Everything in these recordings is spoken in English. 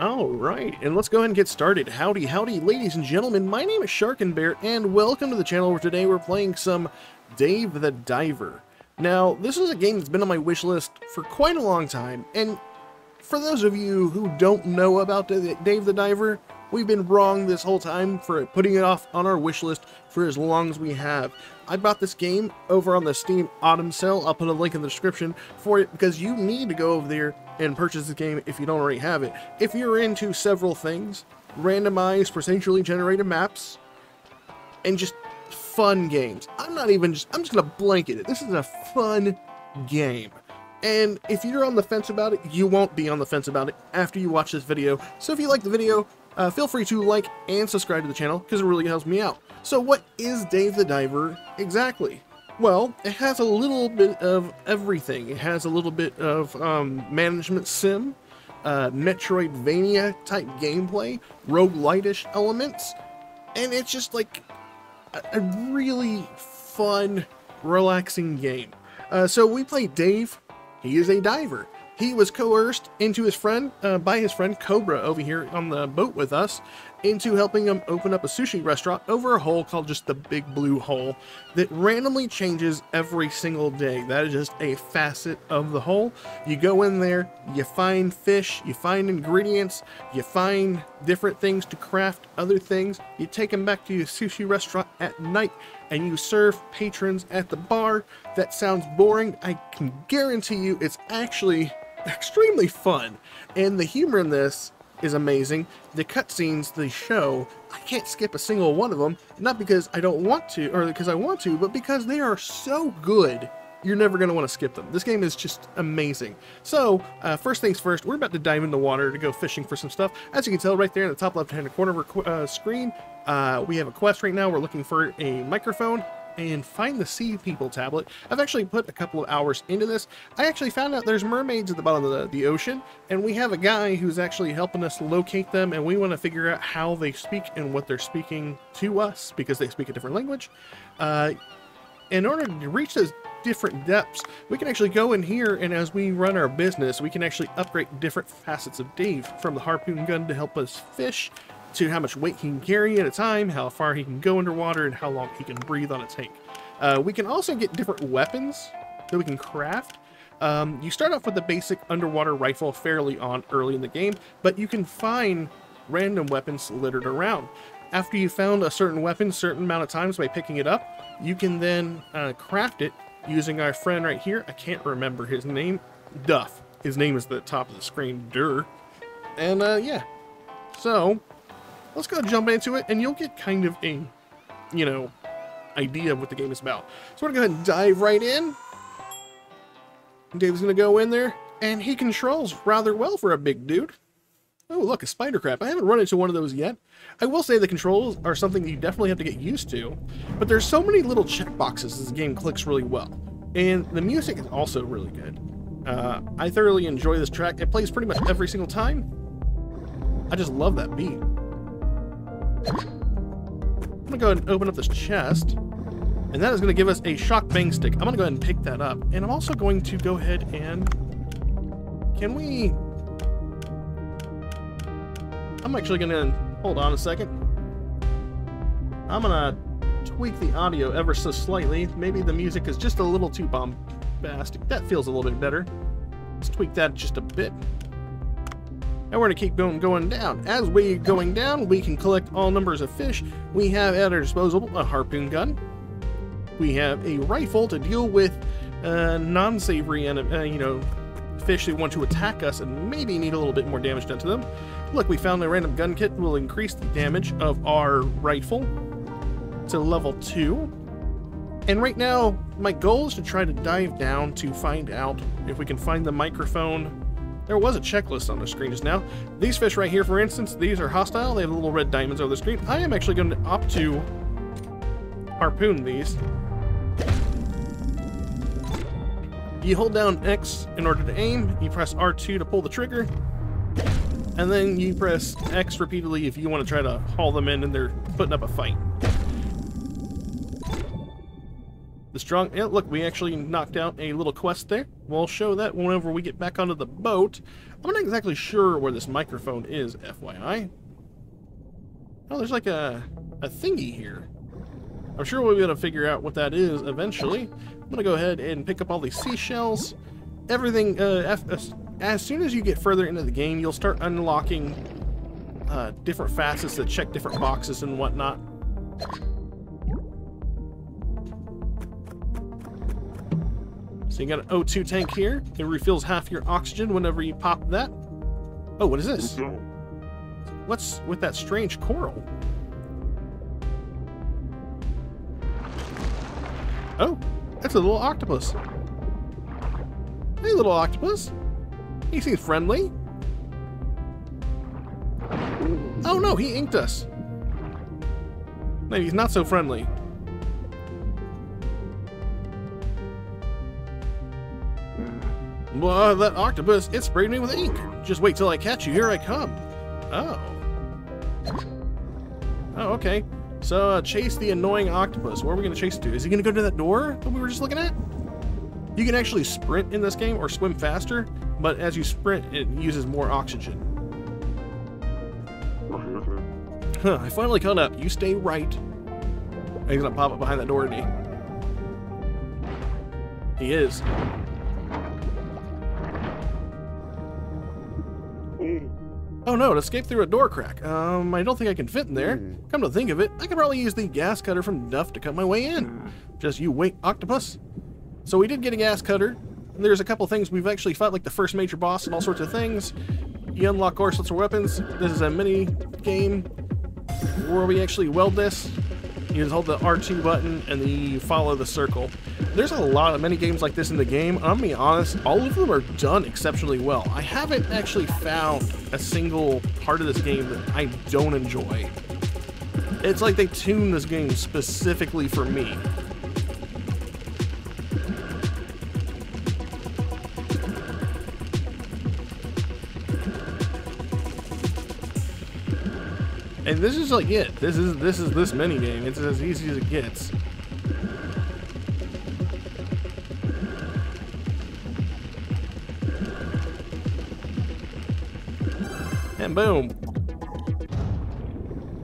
Alright, and let's go ahead and get started. Howdy, howdy, ladies and gentlemen. My name is Sharkinbear, and welcome to the channel where today we're playing some Dave the Diver. Now, this is a game that's been on my wish list for quite a long time, and for those of you who don't know about Dave the Diver, we've been wrong this whole time for putting it off on our wish list for as long as we have. I bought this game over on the Steam Autumn sale. I'll put a link in the description for it because you need to go over there and purchase the game if you don't already have it. If you're into several things, randomized, procedurally generated maps, and just fun games. I'm not even just, I'm just gonna blanket it. This is a fun game. And if you're on the fence about it, you won't be on the fence about it after you watch this video. So if you like the video, uh, feel free to like and subscribe to the channel because it really helps me out. So what is Dave the Diver exactly? Well, it has a little bit of everything. It has a little bit of um, management sim, uh, Metroidvania type gameplay, roguelite-ish elements, and it's just like a, a really fun, relaxing game. Uh, so we play Dave. He is a diver. He was coerced into his friend, uh, by his friend Cobra over here on the boat with us, into helping him open up a sushi restaurant over a hole called just the Big Blue Hole that randomly changes every single day. That is just a facet of the hole. You go in there, you find fish, you find ingredients, you find different things to craft other things. You take them back to your sushi restaurant at night and you serve patrons at the bar. That sounds boring. I can guarantee you it's actually extremely fun. And the humor in this is amazing. The cutscenes, the show, I can't skip a single one of them. Not because I don't want to, or because I want to, but because they are so good. You're never going to want to skip them. This game is just amazing. So, uh, first things first, we're about to dive in the water to go fishing for some stuff. As you can tell right there in the top left-hand corner of our uh, screen, uh, we have a quest right now. We're looking for a microphone and find the Sea People tablet. I've actually put a couple of hours into this. I actually found out there's mermaids at the bottom of the, the ocean, and we have a guy who's actually helping us locate them, and we want to figure out how they speak and what they're speaking to us, because they speak a different language. Uh, in order to reach those different depths, we can actually go in here, and as we run our business, we can actually upgrade different facets of Dave, from the harpoon gun to help us fish, to how much weight he can carry at a time, how far he can go underwater, and how long he can breathe on a tank. Uh, we can also get different weapons that we can craft. Um, you start off with the basic underwater rifle fairly on early in the game, but you can find random weapons littered around. After you found a certain weapon certain amount of times by picking it up, you can then uh, craft it using our friend right here. I can't remember his name. Duff. His name is the top of the screen. Dur. And uh, yeah. So, let's go jump into it, and you'll get kind of a, you know, idea of what the game is about. So we're going to go ahead and dive right in. Dave's going to go in there, and he controls rather well for a big dude. Oh, look, a spider crab. I haven't run into one of those yet. I will say the controls are something that you definitely have to get used to, but there's so many little checkboxes as the game clicks really well. And the music is also really good. Uh, I thoroughly enjoy this track. It plays pretty much every single time. I just love that beat. I'm gonna go ahead and open up this chest. And that is to give us a shock bang stick. I'm to go ahead and pick that up. And I'm also going to go ahead and... Can we... I'm actually to... Hold on a second. I'm to tweak the audio ever so slightly. Maybe the music is just a little too bombastic. That feels a little bit better. Let's tweak that just a bit. And we're going to keep going, going down. As we going down, we can collect all numbers of fish. We have at our disposal a harpoon gun. We have a rifle to deal with uh, non-savory and uh, you know fish that want to attack us and maybe need a little bit more damage done to them. Look, we found a random gun kit will increase the damage of our rifle to level 2. And right now, my goal is to try to dive down to find out if we can find the microphone there was a checklist on the screen just now. These fish right here, for instance, these are hostile. They have little red diamonds over the screen. I am actually going to opt to harpoon these. You hold down X in order to aim. You press R2 to pull the trigger. And then you press X repeatedly if you want to try to haul them in and they're putting up a fight. The strong... Yeah, look, we actually knocked out a little quest there. We'll show that whenever we get back onto the boat. I'm not exactly sure where this microphone is, FYI. Oh, there's like a, a thingy here. I'm sure we'll be able to figure out what that is eventually. I'm gonna go ahead and pick up all these seashells. Everything, uh, as, as soon as you get further into the game, you'll start unlocking uh, different facets that check different boxes and whatnot. So you got an O2 tank here. It refills half your oxygen whenever you pop that. Oh, what is this? What's with that strange coral? Oh, that's a little octopus. Hey, little octopus. He seems friendly. Oh no, he inked us. Maybe he's not so friendly. Well, that octopus, it sprayed me with ink. Just wait till I catch you. Here I come. Oh. Oh, okay. So, uh, chase the annoying octopus. Where are we going to chase it to? Is he going to go to that door that we were just looking at? You can actually sprint in this game or swim faster, but as you sprint, it uses more oxygen. Huh, I finally caught up. You stay right. He's going to pop up behind that door, isn't he? He is. Oh no, it escaped through a door crack. Um, I don't think I can fit in there. Mm. Come to think of it, I could probably use the gas cutter from Duff to cut my way in. Mm. Just you wait, octopus. So we did get a gas cutter. There's a couple things we've actually fought, like the first major boss and all sorts of things. You unlock Gorslets of weapons. This is a mini game where we actually weld this. You just hold the R2 button and then you follow the circle. There's a lot of many games like this in the game. I'm gonna be honest, all of them are done exceptionally well. I haven't actually found a single part of this game that I don't enjoy. It's like they tuned this game specifically for me. And this is like it. This is this is this mini game. It's as easy as it gets. Boom.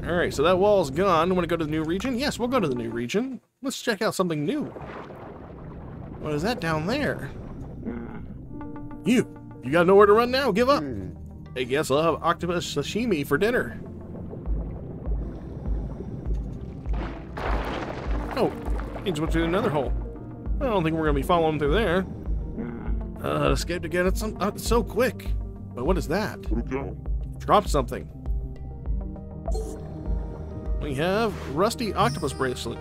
Alright, so that wall's gone. Want to go to the new region? Yes, we'll go to the new region. Let's check out something new. What is that down there? You! You got nowhere to run now? Give up! I guess I'll have octopus sashimi for dinner. Oh, he just went through another hole. I don't think we're going to be following through there. Uh, escaped again. It's, uh, so quick. But what is that? Drop something. We have Rusty Octopus Bracelet.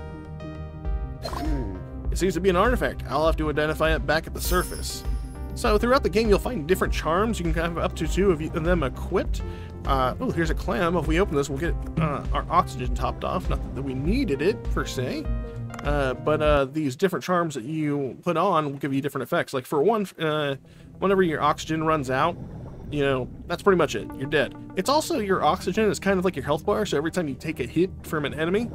It seems to be an artifact. I'll have to identify it back at the surface. So throughout the game, you'll find different charms. You can have up to two of them equipped. Uh, oh, here's a clam. If we open this, we'll get uh, our oxygen topped off. Not that we needed it, per se. Uh, but uh, these different charms that you put on will give you different effects. Like for one, uh, whenever your oxygen runs out, you know, that's pretty much it. You're dead. It's also your oxygen is kind of like your health bar. So every time you take a hit from an enemy,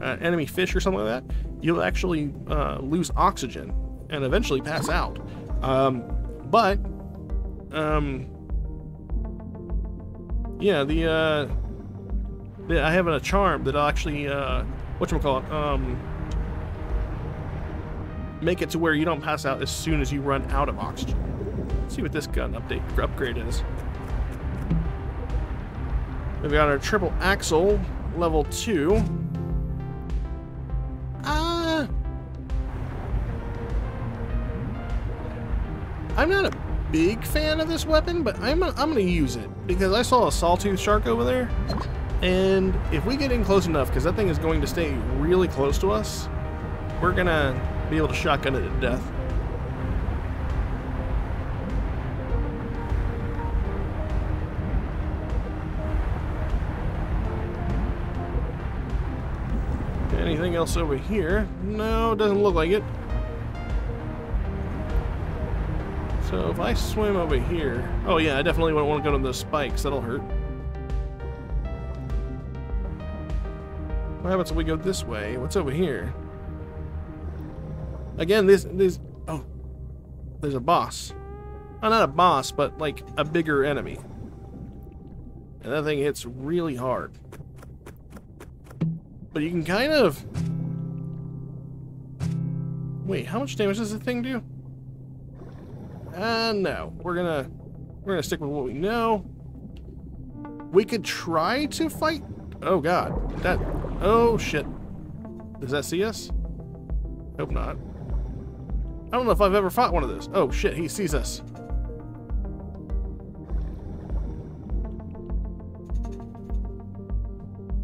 uh, enemy fish or something like that, you'll actually uh, lose oxygen and eventually pass out. Um, but, um, yeah, the, uh, the, I have a charm that'll actually, uh, whatchamacallit, um, make it to where you don't pass out as soon as you run out of oxygen. Let's see what this gun update upgrade is. We've got our triple axle, level 2. Ah! Uh, I'm not a big fan of this weapon, but I'm, I'm going to use it because I saw a sawtooth shark over there. And if we get in close enough, because that thing is going to stay really close to us, we're going to be able to shotgun it to death. Else over here? No, doesn't look like it. So if I swim over here... Oh yeah, I definitely wouldn't want to go to those spikes. That'll hurt. What happens if we go this way? What's over here? Again, this... this oh. There's a boss. Oh, not a boss, but like a bigger enemy. And that thing hits really hard. But you can kind of... Wait, how much damage does the thing do? Uh, no. We're gonna... We're gonna stick with what we know. We could try to fight... Oh, God. That... Oh, shit. Does that see us? Hope not. I don't know if I've ever fought one of those. Oh, shit. He sees us.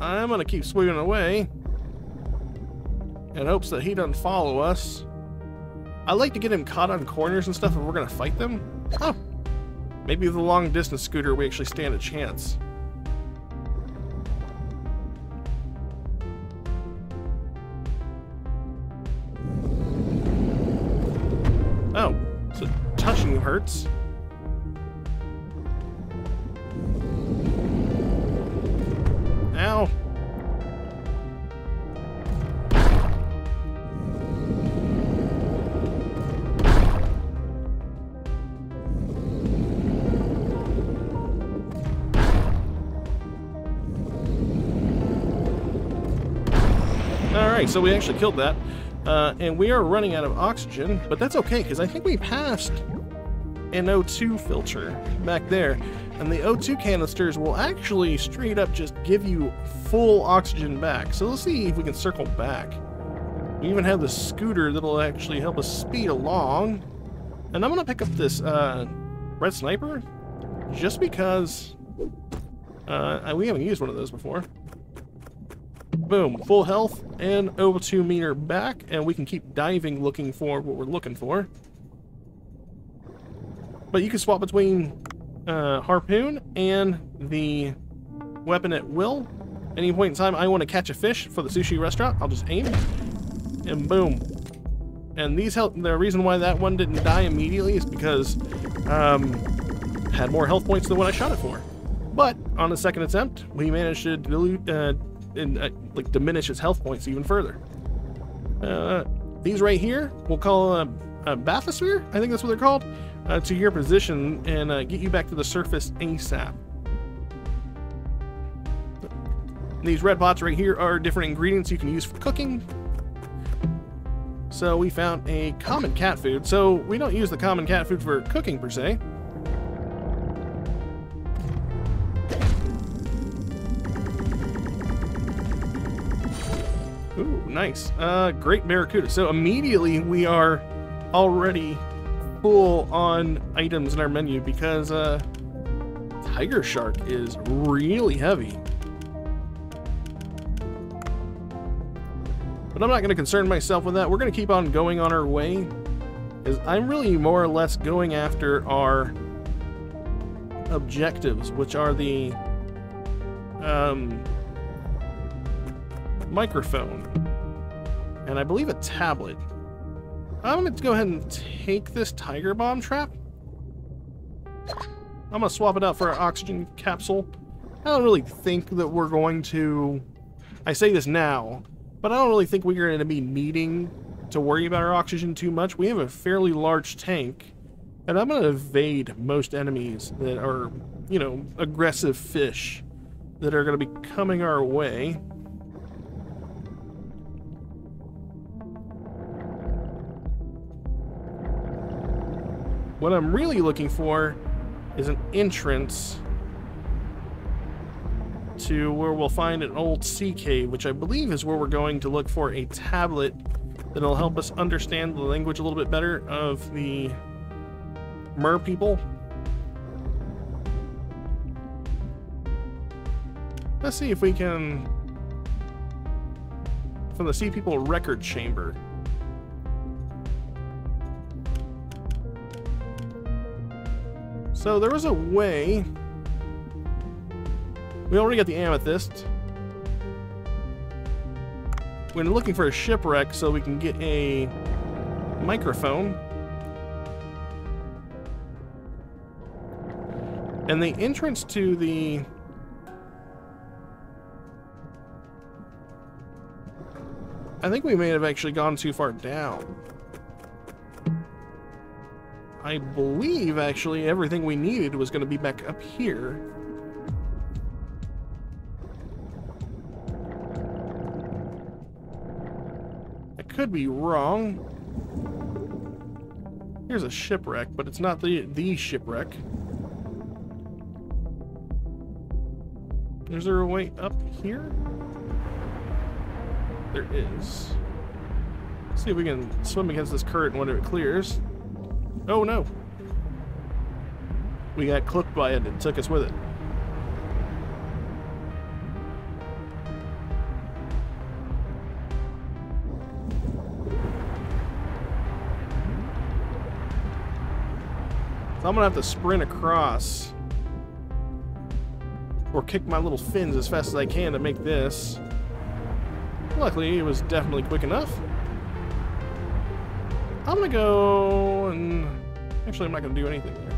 I'm gonna keep sweeping away in hopes that he doesn't follow us. I like to get him caught on corners and stuff if we're gonna fight them. Oh, maybe with long distance scooter we actually stand a chance. Oh, so touching hurts. Ow. Alright, so we actually killed that. Uh, and we are running out of oxygen, but that's okay, because I think we passed an O2 filter back there. And the O2 canisters will actually straight up just give you full oxygen back. So let's see if we can circle back. We even have the scooter that'll actually help us speed along. And I'm going to pick up this uh, red sniper just because uh, we haven't used one of those before. Boom, full health and O2 meter back, and we can keep diving looking for what we're looking for. But you can swap between uh, harpoon and the weapon at will. Any point in time I want to catch a fish for the sushi restaurant, I'll just aim, and boom. And these help. The reason why that one didn't die immediately is because um, had more health points than what I shot it for. But on the second attempt, we managed to dilute, uh, and uh, like diminish its health points even further. Uh, these right here, we'll call a, a bathysphere. I think that's what they're called uh, to your position and uh, get you back to the surface ASAP. These red pots right here are different ingredients you can use for cooking. So we found a common cat food. So we don't use the common cat food for cooking per se. Nice. Uh, great barracuda. So immediately we are already full on items in our menu because uh, Tiger Shark is really heavy. But I'm not going to concern myself with that. We're going to keep on going on our way. Is I'm really more or less going after our objectives, which are the um, microphone and I believe a tablet. I'm going to go ahead and take this Tiger Bomb trap. I'm going to swap it out for an oxygen capsule. I don't really think that we're going to... I say this now, but I don't really think we're going to be needing to worry about our oxygen too much. We have a fairly large tank, and I'm going to evade most enemies that are, you know, aggressive fish that are going to be coming our way. What I'm really looking for is an entrance to where we'll find an old sea cave, which I believe is where we're going to look for a tablet that'll help us understand the language a little bit better of the mer people. Let's see if we can... From the Sea People Record Chamber. So there was a way... We already got the amethyst. We're looking for a shipwreck so we can get a microphone. And the entrance to the... I think we may have actually gone too far down. I believe, actually, everything we needed was going to be back up here. I could be wrong. Here's a shipwreck, but it's not the, the shipwreck. Is there a way up here? There is. see if we can swim against this current when it clears. Oh no! We got clipped by it and took us with it. So I'm gonna have to sprint across or kick my little fins as fast as I can to make this. Luckily, it was definitely quick enough. I'm gonna go and... Actually, I'm not gonna do anything there.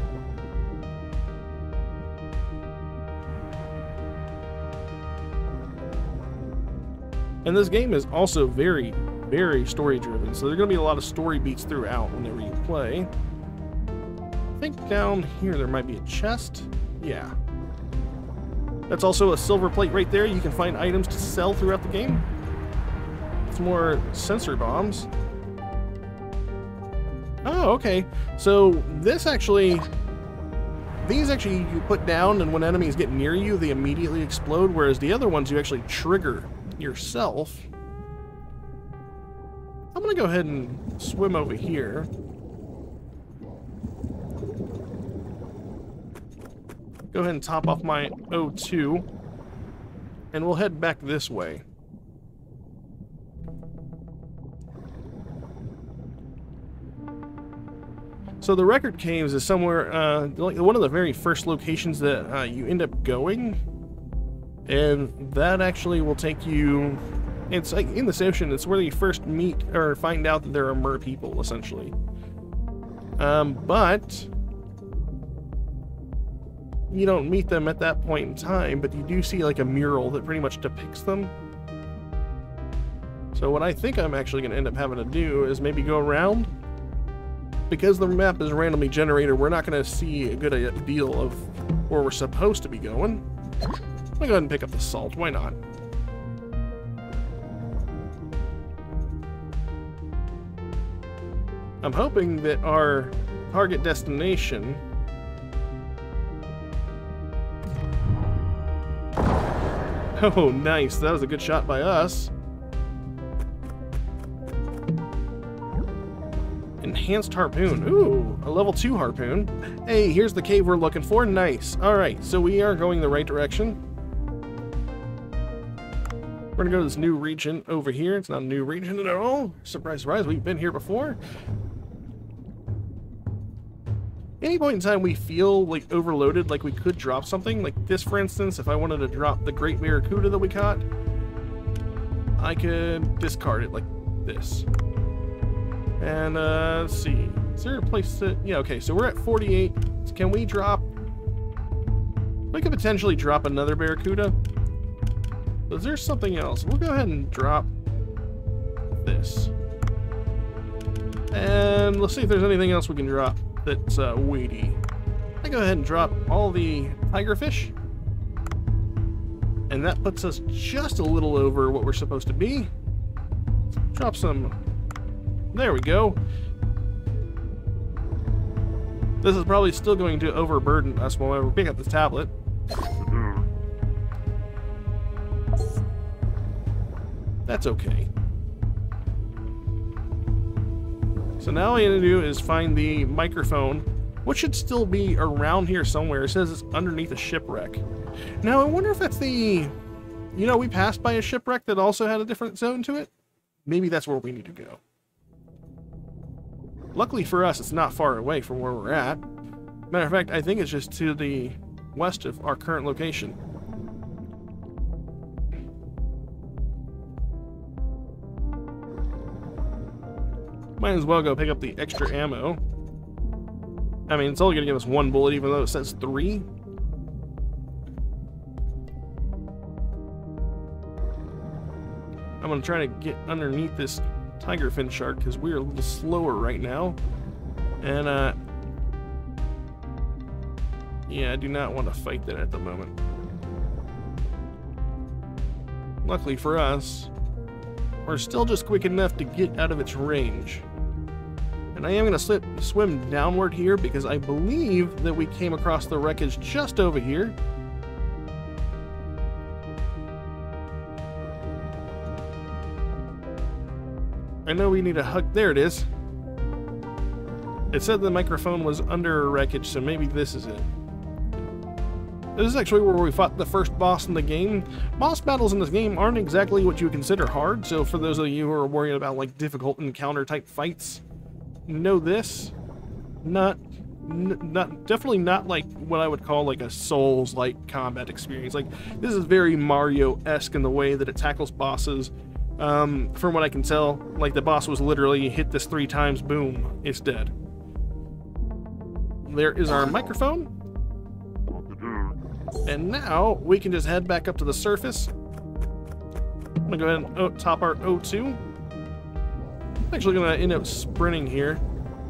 And this game is also very, very story-driven, so there are going to be a lot of story beats throughout whenever you play. I think down here there might be a chest. Yeah. That's also a silver plate right there. You can find items to sell throughout the game. It's more sensor bombs. Oh, okay. So this actually... These actually you put down and when enemies get near you, they immediately explode, whereas the other ones you actually trigger yourself. I'm going to go ahead and swim over here. Go ahead and top off my O2. And we'll head back this way. So the Record Caves is somewhere, uh, like one of the very first locations that uh, you end up going. And that actually will take you... It's like in this ocean, it's where you first meet or find out that there are mer people, essentially. Um, but you don't meet them at that point in time, but you do see like a mural that pretty much depicts them. So what I think I'm actually going to end up having to do is maybe go around. Because the map is randomly generated, we're not going to see a good deal of where we're supposed to be going. I'm go ahead and pick up the salt. Why not? I'm hoping that our target destination Oh, nice. That was a good shot by us. Enhanced harpoon. Ooh, a level 2 harpoon. Hey, here's the cave we're looking for. Nice. Alright, so we are going the right direction. We're gonna go to this new region over here. It's not a new region at all. Surprise, surprise, we've been here before any point in time we feel like overloaded, like we could drop something, like this for instance, if I wanted to drop the Great Barracuda that we caught, I could discard it like this. And uh, let's see, is there a place to, yeah, okay, so we're at 48. Can we drop, we could potentially drop another Barracuda. Is there something else? We'll go ahead and drop this. And let's see if there's anything else we can drop that's uh, weighty. I go ahead and drop all the tigerfish. And that puts us just a little over what we're supposed to be. Drop some... There we go. This is probably still going to overburden us when we pick up this tablet. That's okay. So now all I need to do is find the microphone, which should still be around here somewhere. It says it's underneath a shipwreck. Now, I wonder if that's the... You know, we passed by a shipwreck that also had a different zone to it. Maybe that's where we need to go. Luckily for us, it's not far away from where we're at. Matter of fact, I think it's just to the west of our current location. Might as well go pick up the extra ammo. I mean, it's only going to give us one bullet, even though it says three. I'm going to try to get underneath this tiger fin shark because we're a little slower right now. And uh, Yeah, I do not want to fight that at the moment. Luckily for us, we're still just quick enough to get out of its range. And I am going to slip, swim downward here because I believe that we came across the wreckage just over here. I know we need a hug. There it is. It said the microphone was under wreckage, so maybe this is it. This is actually where we fought the first boss in the game. Boss battles in this game aren't exactly what you would consider hard, so for those of you who are worried about like difficult encounter type fights, know this. Not, not definitely not like what I would call like a Souls-like combat experience. Like this is very Mario-esque in the way that it tackles bosses. Um, from what I can tell, like the boss was literally hit this three times, boom, it's dead. There is our microphone. And now we can just head back up to the surface. I'm gonna go ahead and top our O2. I'm actually gonna end up sprinting here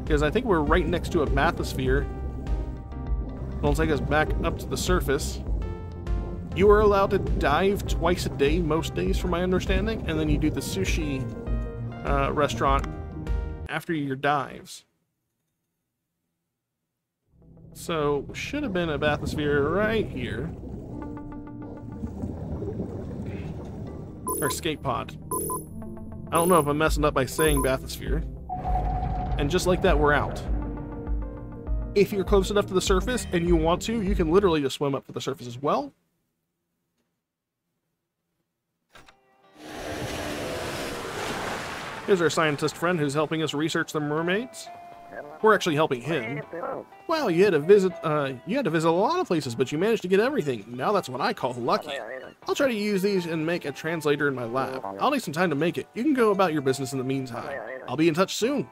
because I think we're right next to a bathysphere. It'll take us back up to the surface. You are allowed to dive twice a day, most days, from my understanding, and then you do the sushi uh, restaurant after your dives. So, should have been a bathysphere right here. Or escape pod. I don't know if I'm messing up by saying bathysphere. And just like that, we're out. If you're close enough to the surface and you want to, you can literally just swim up to the surface as well. Here's our scientist friend who's helping us research the mermaids. We're actually helping him. Well, you had to visit uh, you had to visit a lot of places, but you managed to get everything. Now that's what I call lucky. I'll try to use these and make a translator in my lab. I'll need some time to make it. You can go about your business in the meantime. I'll be in touch soon.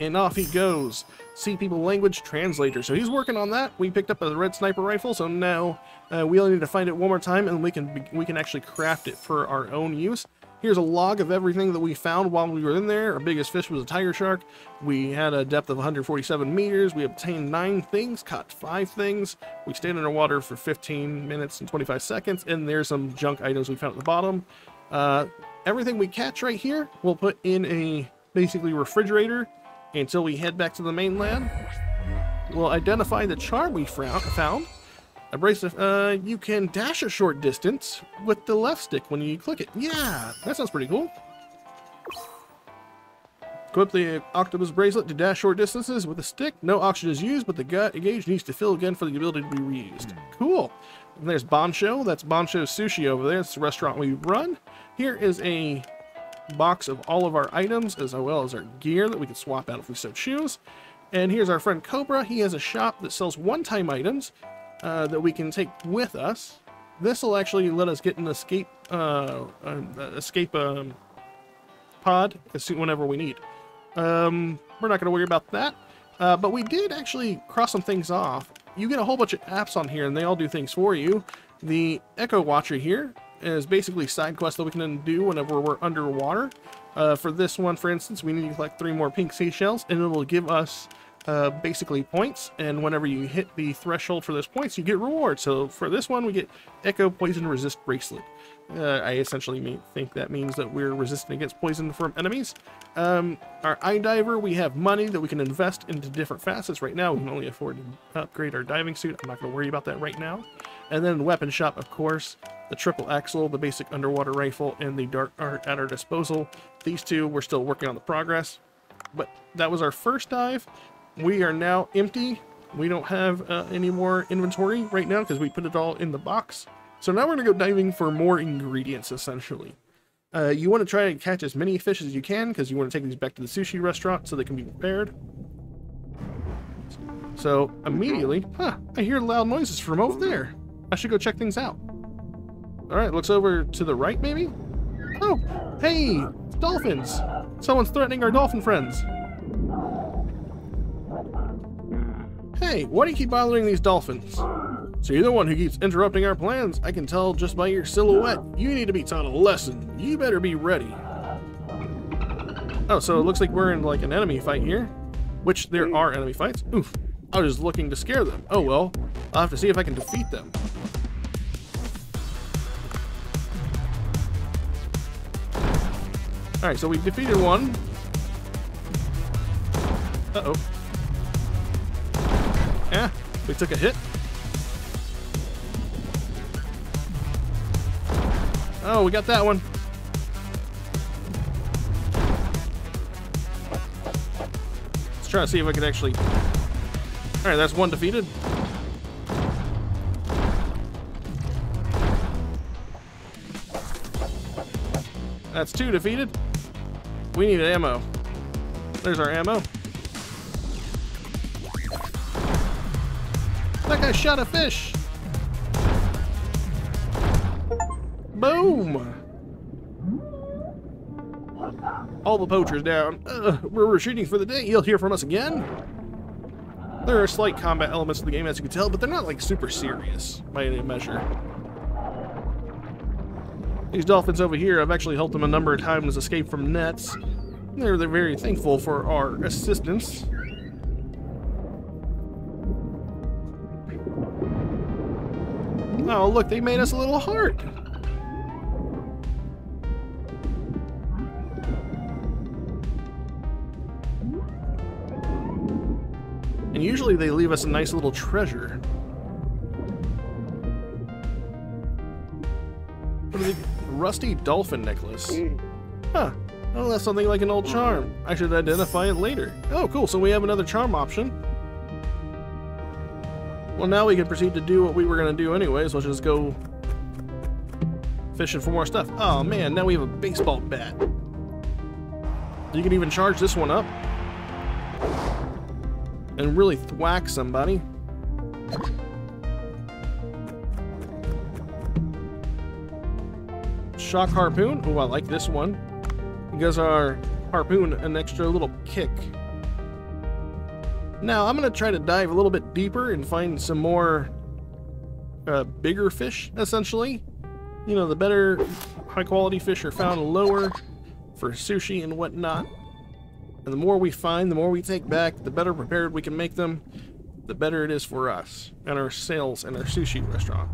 And off he goes. Sea People language translator. So he's working on that. We picked up a red sniper rifle, so now uh, we only need to find it one more time, and we can we can actually craft it for our own use. Here's a log of everything that we found while we were in there. Our biggest fish was a tiger shark. We had a depth of 147 meters. We obtained nine things, caught five things. We stayed underwater for 15 minutes and 25 seconds, and there's some junk items we found at the bottom. Uh, everything we catch right here, we'll put in a basically refrigerator until we head back to the mainland. We'll identify the charm we found a bracelet, uh, you can dash a short distance with the left stick when you click it. Yeah, that sounds pretty cool. Equip the octopus bracelet to dash short distances with a stick. No oxygen is used, but the gauge needs to fill again for the ability to be reused. Cool. And there's Bancho. That's Bancho Sushi over there. It's the restaurant we run. Here is a box of all of our items, as well as our gear that we can swap out if we so choose. And here's our friend Cobra. He has a shop that sells one-time items uh, that we can take with us. This will actually let us get an escape uh, uh, escape um, pod whenever we need. Um, we're not going to worry about that. Uh, but we did actually cross some things off. You get a whole bunch of apps on here, and they all do things for you. The Echo Watcher here is basically side quests that we can do whenever we're underwater. Uh, for this one, for instance, we need to collect three more pink seashells, and it will give us uh, basically points, and whenever you hit the threshold for those points, you get rewards. So for this one, we get Echo Poison Resist Bracelet. Uh, I essentially mean, think that means that we're resistant against poison from enemies. Um, our iDiver, we have money that we can invest into different facets. Right now, we can only afford to upgrade our diving suit. I'm not going to worry about that right now. And then Weapon Shop, of course, the Triple Axle, the basic underwater rifle, and the Dark Art at our disposal. These two, we're still working on the progress. But that was our first dive we are now empty. We don't have uh, any more inventory right now because we put it all in the box. So now we're going to go diving for more ingredients, essentially. Uh, you want to try and catch as many fish as you can because you want to take these back to the sushi restaurant so they can be prepared. So immediately, huh, I hear loud noises from over there. I should go check things out. All right, looks over to the right, maybe? Oh, hey, dolphins. Someone's threatening our dolphin friends. Hey, why do you keep bothering these dolphins? So you're the one who keeps interrupting our plans. I can tell just by your silhouette. You need to be taught a lesson. You better be ready. Oh, so it looks like we're in like an enemy fight here. which there are enemy fights. Oof, I was just looking to scare them. Oh well, I'll have to see if I can defeat them. Alright, so we defeated one. Uh-oh. Yeah, we took a hit. Oh, we got that one. Let's try to see if I can actually... Alright, that's one defeated. That's two defeated. We need ammo. There's our ammo. That I shot a fish. Boom! All the poachers down. Uh, we're shooting for the day. You'll hear from us again. There are slight combat elements to the game, as you can tell, but they're not like super serious by any measure. These dolphins over here, I've actually helped them a number of times escape from nets. They're, they're very thankful for our assistance. Oh, look, they made us a little heart. And usually they leave us a nice little treasure. They? Rusty dolphin necklace. Huh. Oh, that's something like an old charm. I should identify it later. Oh, cool. So we have another charm option. Well, now we can proceed to do what we were going to do anyways, which is go fishing for more stuff. Oh, man. Now we have a baseball bat. You can even charge this one up and really thwack somebody. Shock harpoon. Oh, I like this one. It gives our harpoon an extra little kick. Now, I'm going to try to dive a little bit deeper and find some more uh, bigger fish, essentially. You know, the better high quality fish are found lower for sushi and whatnot. And the more we find, the more we take back, the better prepared we can make them, the better it is for us and our sales and our sushi restaurant.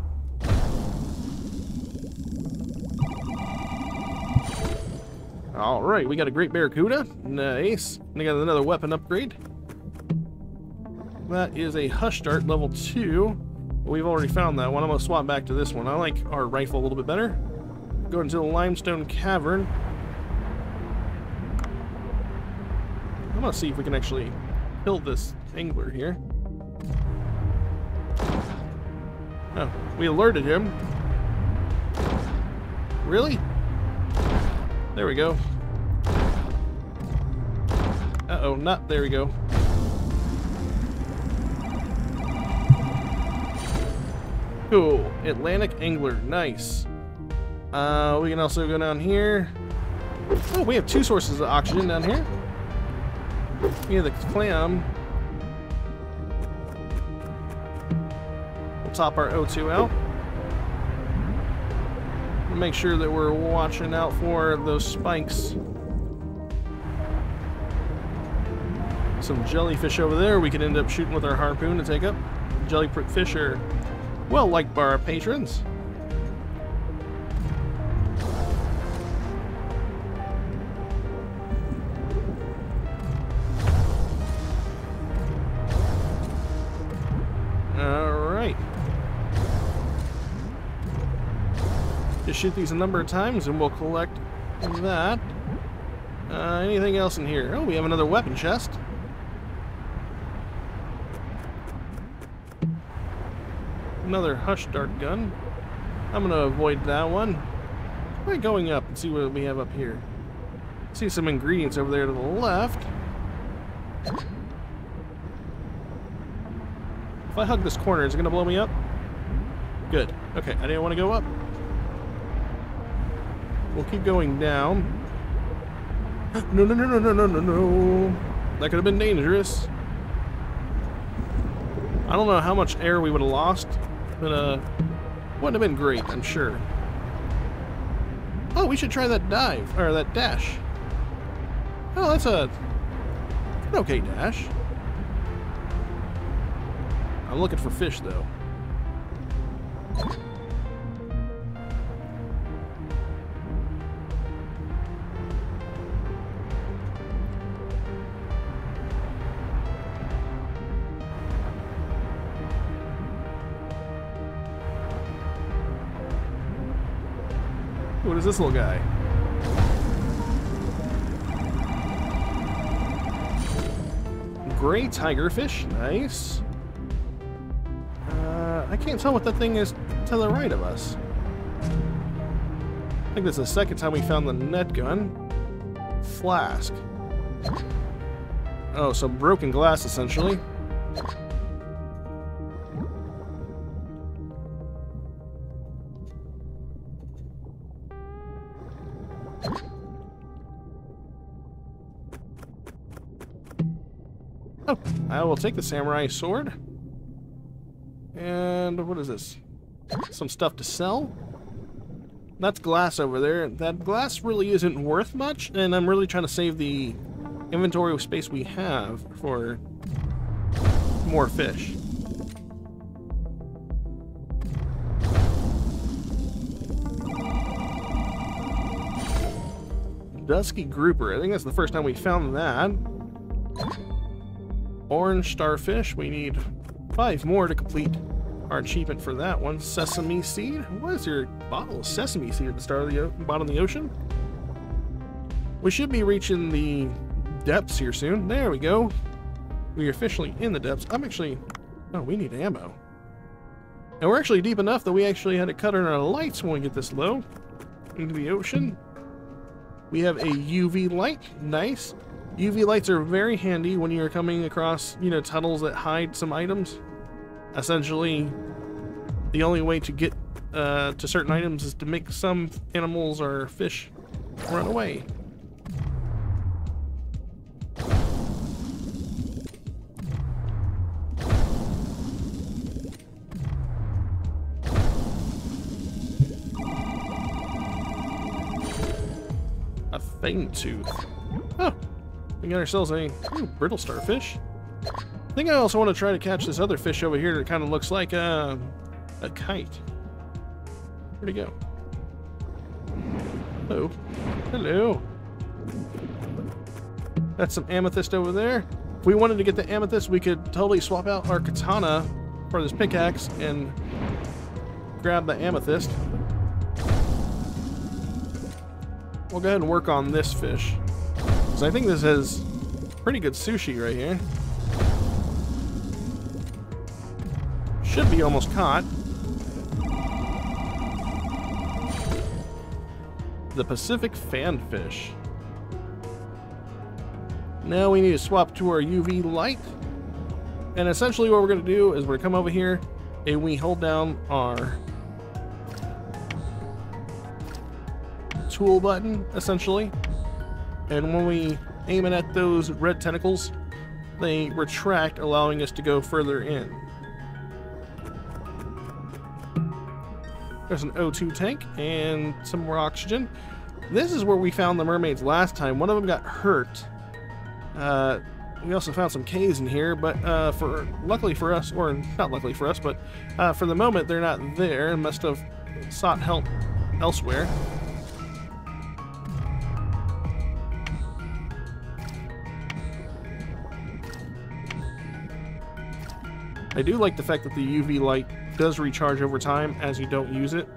Alright, we got a Great Barracuda. Nice. And I got another weapon upgrade. That is a Hush Dart level 2. We've already found that one. I'm going to swap back to this one. I like our rifle a little bit better. Go into the Limestone Cavern. I'm gonna see if we can actually kill this angler here. Oh, we alerted him. Really? There we go. Uh-oh, not there we go. Cool. Atlantic Angler. Nice. Uh, we can also go down here. Oh, we have two sources of oxygen down here. Yeah, the clam. We'll top our O2 out. Make sure that we're watching out for those spikes. Some jellyfish over there we could end up shooting with our harpoon to take up. Jellyfish are well liked by our patrons. Alright. Just shoot these a number of times and we'll collect that. Uh, anything else in here? Oh, we have another weapon chest. Another Hush Dart gun. I'm to avoid that one. Try going up and see what we have up here. See some ingredients over there to the left. If I hug this corner, is it to blow me up? Good. Okay, I didn't want to go up. We'll keep going down. No, no, no, no, no, no, no, no. That could have been dangerous. I don't know how much air we would have lost, uh, wouldn't have been great, I'm sure. Oh, we should try that dive, or that dash. Oh, that's a... An okay dash. I'm looking for fish, though. Is this little guy? Gray tigerfish, nice. Uh, I can't tell what that thing is to the right of us. I think this is the second time we found the net gun. Flask. Oh, so broken glass, essentially. Will take the samurai sword. And what is this? Some stuff to sell? That's glass over there. That glass really isn't worth much, and I'm really trying to save the inventory space we have for more fish. Dusky grouper. I think that's the first time we found that. Orange starfish. We need five more to complete our achievement for that one. Sesame seed. What is your bottle of sesame seed at the start of the bottom of the ocean? We should be reaching the depths here soon. There we go. We are officially in the depths. I'm actually... Oh, we need ammo. And we're actually deep enough that we actually had to cut on our lights when we get this low into the ocean. We have a UV light. Nice. UV lights are very handy when you're coming across, you know, tunnels that hide some items. Essentially, the only way to get uh, to certain items is to make some animals or fish run away. A fang tooth. We got ourselves a ooh, brittle starfish. I think I also want to try to catch this other fish over here that kind of looks like a, a kite. Where'd he go? Hello. Hello. That's some amethyst over there. If we wanted to get the amethyst, we could totally swap out our katana for this pickaxe and grab the amethyst. We'll go ahead and work on this fish. I think this is pretty good sushi right here. Should be almost caught. The Pacific fanfish. Now we need to swap to our UV light. And essentially what we're going to do is we're going to come over here and we hold down our tool button, essentially. And when we aim it at those red tentacles, they retract, allowing us to go further in. There's an O2 tank and some more oxygen. This is where we found the mermaids last time. One of them got hurt. Uh, we also found some caves in here, but uh, for luckily for us, or not luckily for us, but uh, for the moment they're not there and must have sought help elsewhere. I do like the fact that the UV light does recharge over time as you don't use it.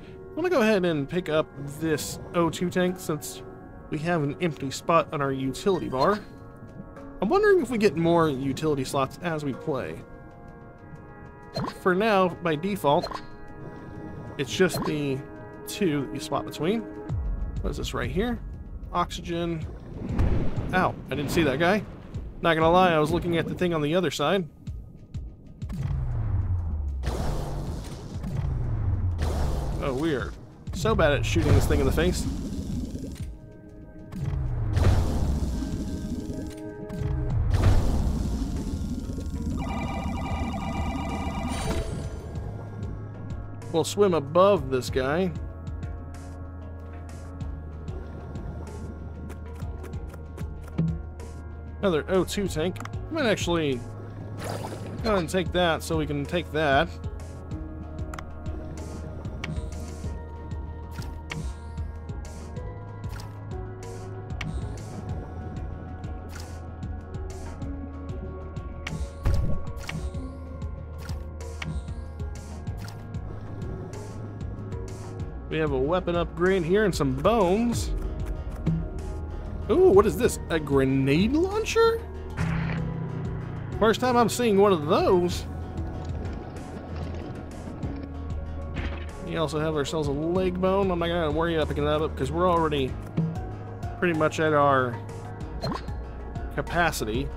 I'm going to go ahead and pick up this O2 tank since we have an empty spot on our utility bar. I'm wondering if we get more utility slots as we play. For now, by default, it's just the two that you swap between. What is this right here? Oxygen. Ow, I didn't see that guy. Not gonna lie, I was looking at the thing on the other side. Oh, we are so bad at shooting this thing in the face. We'll swim above this guy. Another O2 tank. I might actually go ahead and take that so we can take that. We have a weapon upgrade here and some bones. Ooh, what is this? A grenade launcher? First time I'm seeing one of those. We also have ourselves a leg bone. I'm not gonna worry about picking that up because we're already pretty much at our capacity.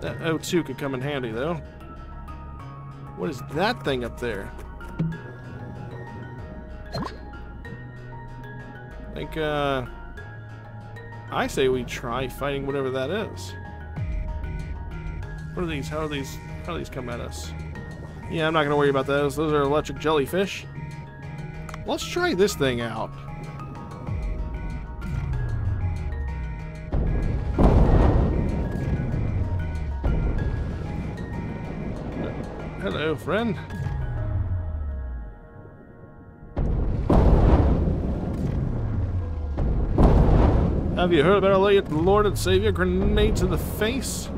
That O2 could come in handy, though. What is that thing up there? Uh... I say we try fighting whatever that is. What are these? How are these? How do these come at us? Yeah, I'm not gonna worry about those. Those are electric jellyfish. Let's try this thing out. Hello, friend. Have you heard about our Lord and Savior grenade to the face?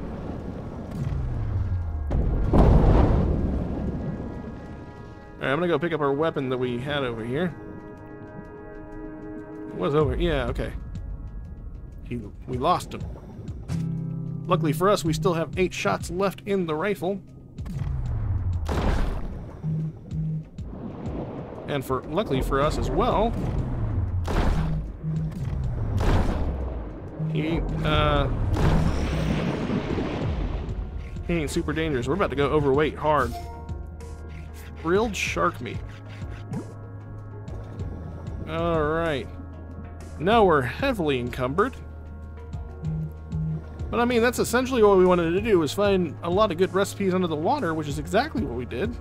Alright, I'm gonna go pick up our weapon that we had over here. It was over. Yeah, okay. He, we lost him. Luckily for us, we still have eight shots left in the rifle. And for luckily for us as well, he uh he ain't super dangerous. We're about to go overweight hard. Frilled shark meat. Alright. Now we're heavily encumbered. But I mean, that's essentially what we wanted to do, was find a lot of good recipes under the water, which is exactly what we did.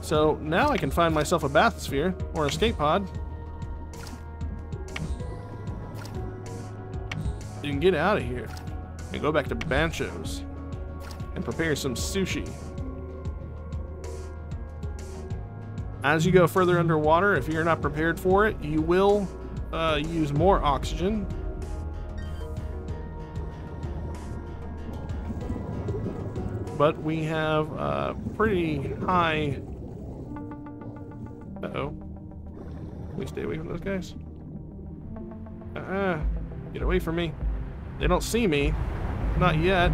So now I can find myself a bathysphere, or a escape pod. You can get out of here and go back to Bancho's and prepare some sushi. As you go further underwater, if you're not prepared for it, you will uh, use more oxygen. But we have a pretty high... Uh-oh. We stay away from those guys? Uh-uh. Get away from me. They don't see me. Not yet.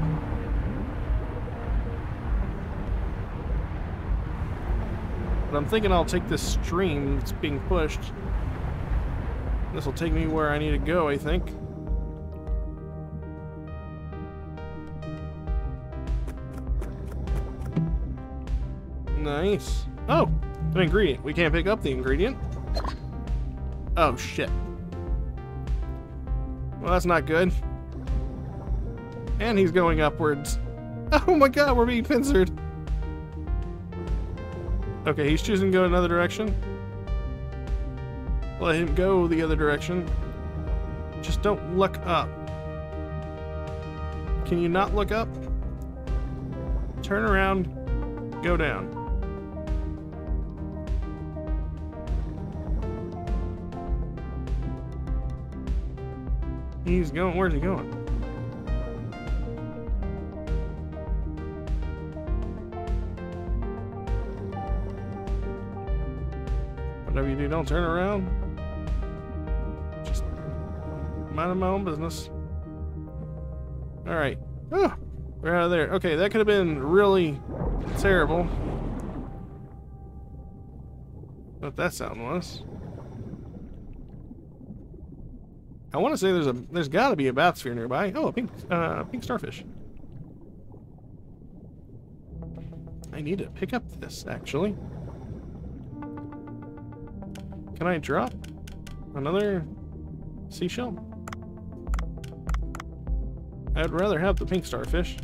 But I'm thinking I'll take this stream that's being pushed. This will take me where I need to go, I think. Nice. Oh, an ingredient. We can't pick up the ingredient. Oh, shit. Well, that's not good. And he's going upwards. Oh my god, we're being pincered. Okay, he's choosing to go another direction. Let him go the other direction. Just don't look up. Can you not look up? Turn around, go down. He's going, where's he going? You do, don't turn around. Just minding my own business. Alright. Oh, we're out of there. Okay, that could have been really terrible. What that sound was. I want to say there's a there's got to be a bath sphere nearby. Oh, a pink uh, pink starfish. I need to pick up this actually. Can I drop another seashell? I'd rather have the pink starfish.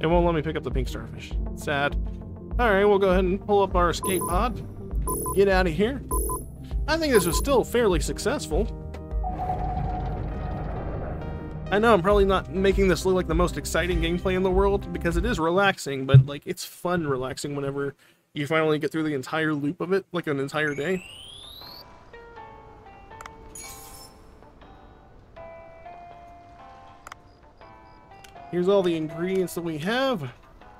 It won't let me pick up the pink starfish. Sad. Alright, we'll go ahead and pull up our escape pod. Get out of here. I think this was still fairly successful. I know I'm probably not making this look like the most exciting gameplay in the world because it is relaxing, but like it's fun relaxing whenever you finally get through the entire loop of it, like an entire day. Here's all the ingredients that we have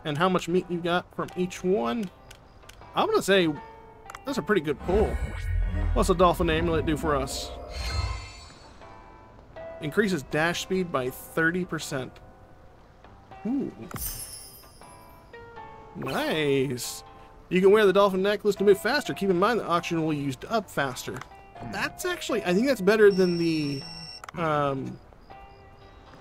and how much meat you got from each one. I'm gonna say that's a pretty good pull. What's the dolphin amulet do for us? Increases dash speed by 30%. Ooh. Nice. You can wear the dolphin necklace to move faster. Keep in mind the oxygen will be used up faster. That's actually, I think that's better than the, um,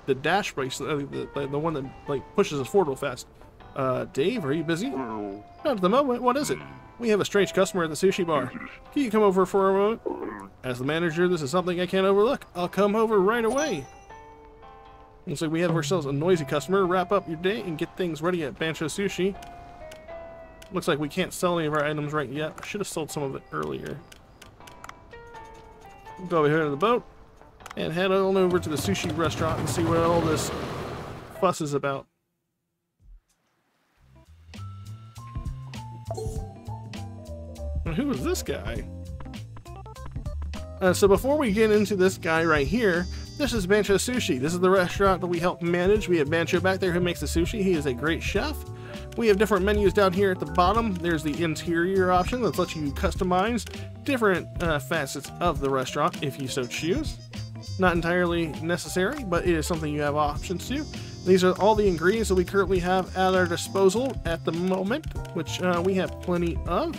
the dash bracelet, uh, the, the, the one that like pushes us forward real fast. Uh, Dave, are you busy? Not at the moment. What is it? We have a strange customer at the sushi bar. Can you come over for a moment? As the manager, this is something I can't overlook. I'll come over right away. Looks like we have ourselves a noisy customer. Wrap up your day and get things ready at Bancho Sushi. Looks like we can't sell any of our items right yet. Should have sold some of it earlier. Go over here to the boat and head on over to the sushi restaurant and see what all this fuss is about. And who is this guy? Uh, so before we get into this guy right here, this is Bancho Sushi. This is the restaurant that we help manage. We have Bancho back there who makes the sushi. He is a great chef. We have different menus down here at the bottom. There's the interior option that lets you customize different uh, facets of the restaurant if you so choose. Not entirely necessary, but it is something you have options to. These are all the ingredients that we currently have at our disposal at the moment, which uh, we have plenty of.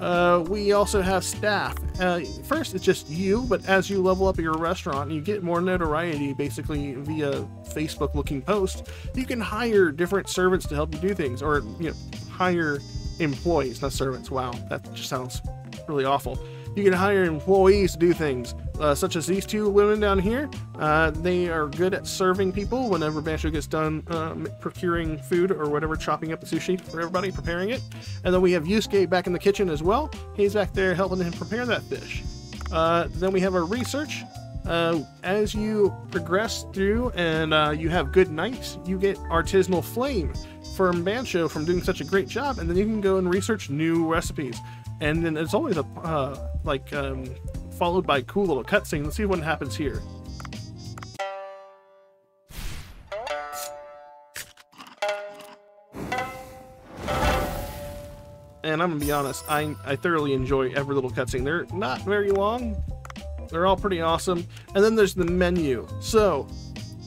Uh, we also have staff. Uh, first, it's just you, but as you level up your restaurant, you get more notoriety basically via Facebook looking posts. You can hire different servants to help you do things, or you know, hire employees, not servants. Wow, that just sounds really awful. You can hire employees to do things, uh, such as these two women down here. Uh, they are good at serving people whenever Bancho gets done um, procuring food or whatever, chopping up the sushi for everybody, preparing it. And then we have Yusuke back in the kitchen as well. He's back there helping him prepare that fish. Uh, then we have our research. Uh, as you progress through and uh, you have good nights, you get artisanal flame from Bancho from doing such a great job, and then you can go and research new recipes. And then it's always a uh, like um, followed by a cool little cutscene. Let's see what happens here. And I'm gonna be honest, I, I thoroughly enjoy every little cutscene. They're not very long. They're all pretty awesome. And then there's the menu. So,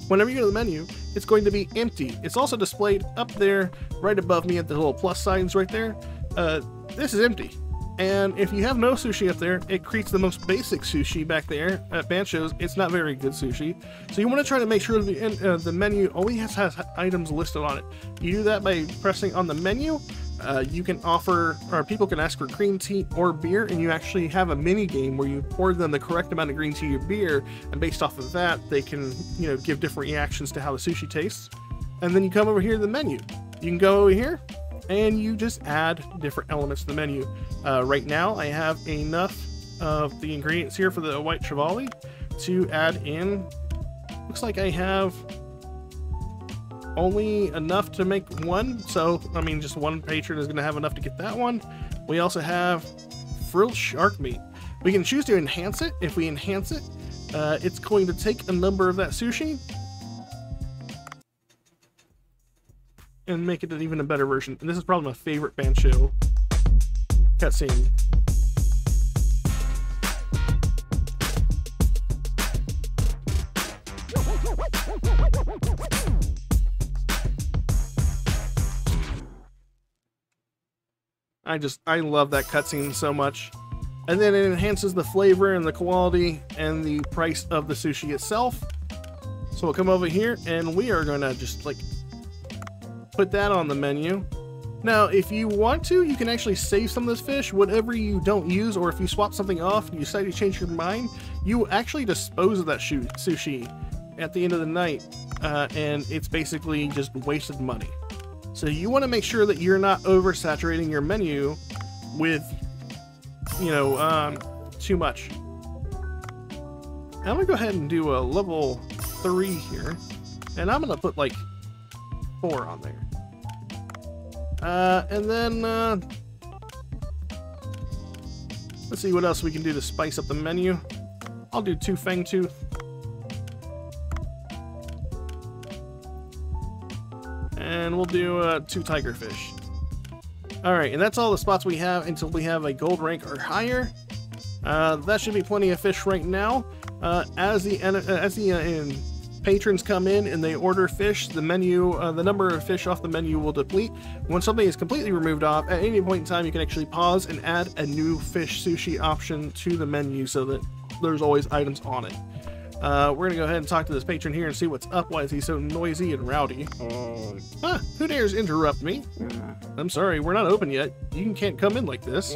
whenever you go to the menu, it's going to be empty. It's also displayed up there, right above me at the little plus signs right there. Uh, this is empty. And if you have no sushi up there, it creates the most basic sushi back there at Bancho's. It's not very good sushi. So you want to try to make sure the, uh, the menu always has, has items listed on it. You do that by pressing on the menu. Uh, you can offer, or people can ask for green tea or beer, and you actually have a mini game where you pour them the correct amount of green tea or beer, and based off of that, they can, you know, give different reactions to how the sushi tastes. And then you come over here to the menu. You can go over here, and you just add different elements to the menu. Uh, right now, I have enough of the ingredients here for the white trevally to add in. Looks like I have only enough to make one, so I mean, just one patron is going to have enough to get that one. We also have frilled shark meat. We can choose to enhance it. If we enhance it, uh, it's going to take a number of that sushi and make it an even a better version. And this is probably my favorite Bancho cutscene. I just, I love that cutscene so much. And then it enhances the flavor and the quality and the price of the sushi itself. So we'll come over here and we are gonna just like put that on the menu. Now, if you want to, you can actually save some of this fish. Whatever you don't use, or if you swap something off and you decide to change your mind, you actually dispose of that sushi at the end of the night, uh, and it's basically just wasted money. So you want to make sure that you're not oversaturating your menu with you know, um, too much. I'm gonna go ahead and do a level three here, and I'm gonna put like four on there. Uh, and then uh, let's see what else we can do to spice up the menu. I'll do two Fang Tooth. And we'll do uh, two Tiger Fish. Alright, and that's all the spots we have until we have a gold rank or higher. Uh, that should be plenty of fish right now. Uh, as the uh, as the patrons come in and they order fish, the menu, uh, the number of fish off the menu will deplete. When something is completely removed off, at any point in time, you can actually pause and add a new fish sushi option to the menu so that there's always items on it. Uh, we're gonna go ahead and talk to this patron here and see what's up. Why is he so noisy and rowdy? Uh, huh, who dares interrupt me? I'm sorry, we're not open yet. You can't come in like this.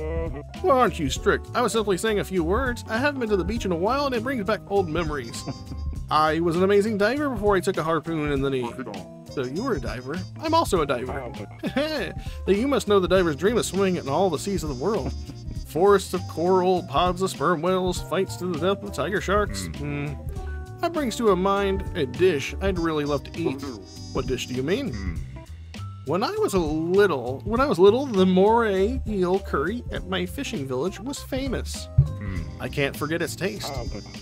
Well, aren't you strict? I was simply saying a few words. I haven't been to the beach in a while and it brings back old memories. I was an amazing diver before I took a harpoon in the knee. So you were a diver. I'm also a diver. then you must know the diver's dream of swimming in all the seas of the world. Forests of coral, pods of sperm whales, fights to the death with tiger sharks. Mm. That brings to a mind a dish I'd really love to eat. What dish do you mean? When I was a little, when I was little, the moray eel curry at my fishing village was famous. I can't forget its taste.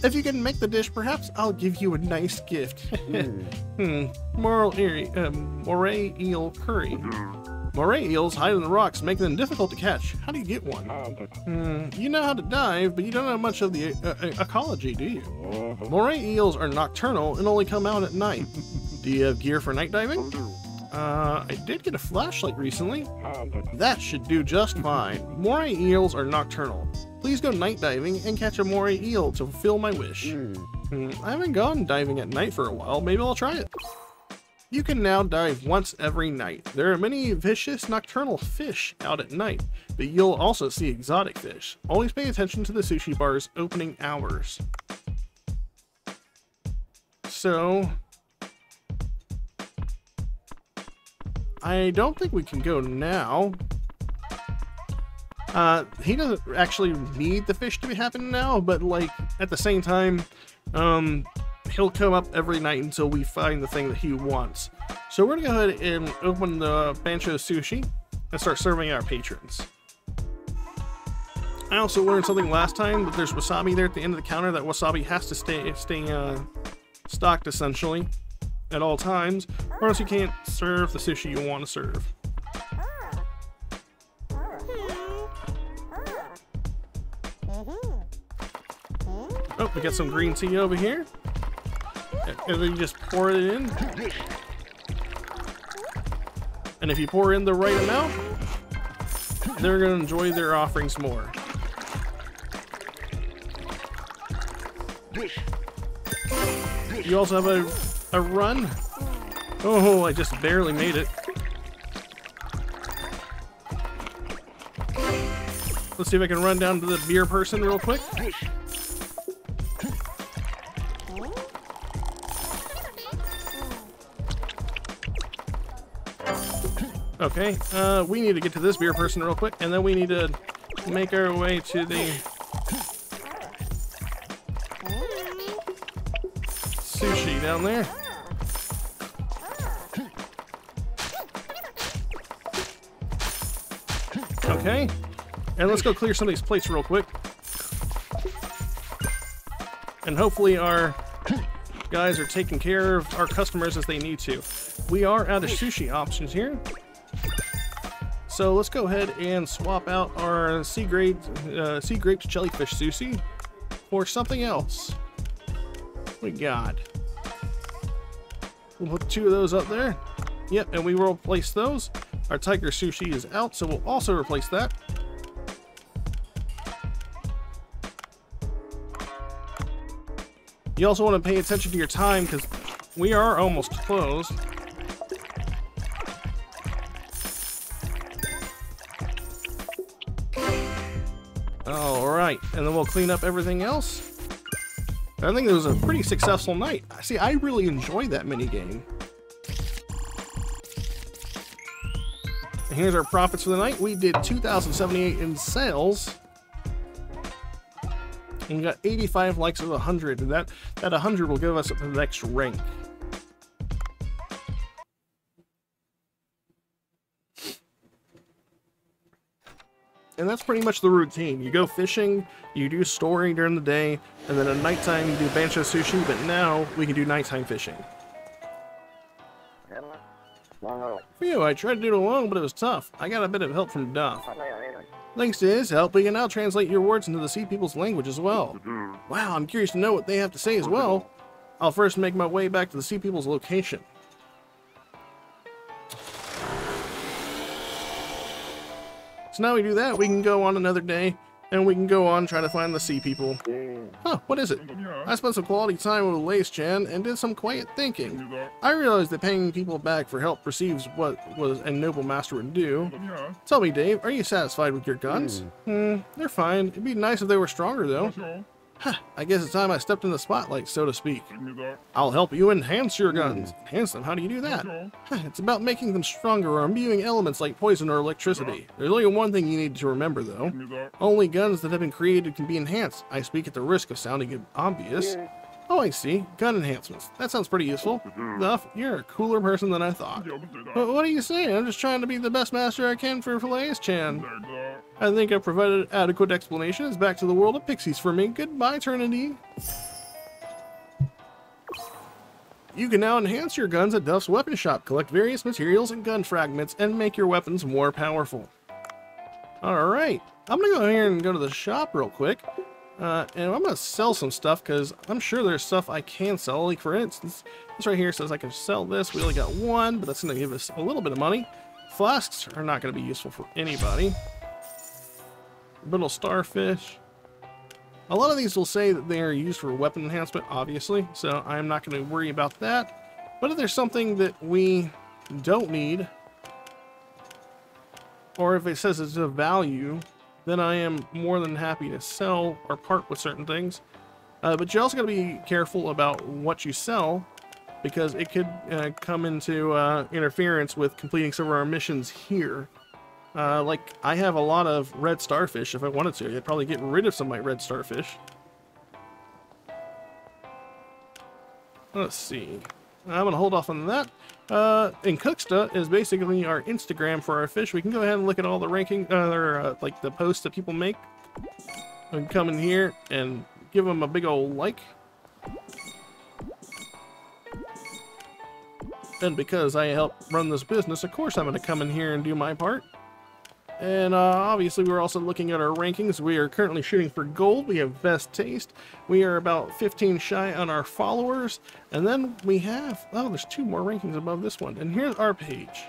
If you can make the dish, perhaps I'll give you a nice gift. hmm. Moral eerie, um, moray eel curry. Moray eels hide in the rocks, making them difficult to catch. How do you get one? Hmm, you know how to dive, but you don't know much of the uh, uh, ecology, do you? Moray eels are nocturnal and only come out at night. do you have gear for night diving? Uh, I did get a flashlight recently. That should do just fine. Moray eels are nocturnal. Please go night diving and catch a moray eel to fulfill my wish. Hmm, I haven't gone diving at night for a while. Maybe I'll try it. You can now dive once every night. There are many vicious nocturnal fish out at night, but you'll also see exotic fish. Always pay attention to the sushi bar's opening hours. So... I don't think we can go now. Uh, he doesn't actually need the fish to be happening now, but like, at the same time, um, he'll come up every night until we find the thing that he wants. So we're gonna go ahead and open the Bancho Sushi and start serving our patrons. I also learned something last time that there's wasabi there at the end of the counter. That wasabi has to stay stay uh, stocked essentially at all times, or else you can't serve the sushi you want to serve. We got some green tea over here. And then you just pour it in. And if you pour in the right amount, they're going to enjoy their offerings more. You also have a, a run. Oh, I just barely made it. Let's see if I can run down to the beer person real quick. Okay, uh, we need to get to this beer person real quick, and then we need to make our way to the sushi down there. Okay, and let's go clear some of these plates real quick. And hopefully our guys are taking care of our customers as they need to. We are out of sushi options here. So let's go ahead and swap out our sea grade, uh, sea graped jellyfish sushi for something else. What we got? We'll put two of those up there. Yep, and we will replace those. Our tiger sushi is out, so we'll also replace that. You also want to pay attention to your time because we are almost closed. And then we'll clean up everything else. I think it was a pretty successful night. See, I really enjoyed that mini game. And here's our profits for the night. We did 2,078 in sales. And got 85 likes of 100, and that, that 100 will give us the next rank. And that's pretty much the routine. You go fishing, you do story during the day, and then at nighttime you do bancho sushi, but now we can do nighttime fishing. Phew, I tried to do it alone, but it was tough. I got a bit of help from Duff. Thanks to his help, we can now translate your words into the Sea People's language as well. Wow, I'm curious to know what they have to say as well. I'll first make my way back to the Sea People's location. So now we do that, we can go on another day, and we can go on try to find the Sea People. Huh, what is it? I spent some quality time with Lace Chan and did some quiet thinking. I realized that paying people back for help perceives what was a noble master would do. Tell me, Dave, are you satisfied with your guns? Hmm, they're fine. It'd be nice if they were stronger, though. Huh, I guess it's time I stepped in the spotlight, so to speak. I'll help you enhance your hmm. guns. Enhance them? How do you do that? Huh, it's about making them stronger or imbuing elements like poison or electricity. There's only one thing you need to remember, though. Only guns that have been created can be enhanced. I speak at the risk of sounding obvious. Oh, I see. Gun enhancements. That sounds pretty useful. Duff, you're a cooler person than I thought. But what are you saying? I'm just trying to be the best master I can for Fillets Chan. I think I've provided adequate explanations. Back to the world of pixies for me. Goodbye, Eternity. You can now enhance your guns at Duff's Weapon Shop, collect various materials and gun fragments, and make your weapons more powerful. Alright, I'm gonna go here and go to the shop real quick. Uh, and I'm gonna sell some stuff because I'm sure there's stuff I can sell. Like for instance, this right here says I can sell this. We only got one, but that's gonna give us a little bit of money. Flasks are not gonna be useful for anybody. Little starfish. A lot of these will say that they are used for weapon enhancement, obviously, so I'm not going to worry about that. But if there's something that we don't need, or if it says it's of value, then I am more than happy to sell or part with certain things. Uh, but you also got to be careful about what you sell, because it could uh, come into uh, interference with completing some of our missions here. Uh, like, I have a lot of red starfish if I wanted to. I'd probably get rid of some of my red starfish. Let's see. I'm going to hold off on that. Uh, and Cooksta is basically our Instagram for our fish. We can go ahead and look at all the ranking, uh, or, uh, like the posts that people make. Can come in here and give them a big old like. And because I help run this business, of course I'm going to come in here and do my part. And uh, obviously, we're also looking at our rankings. We are currently shooting for gold. We have best taste. We are about 15 shy on our followers. And then we have, oh, there's two more rankings above this one. And here's our page.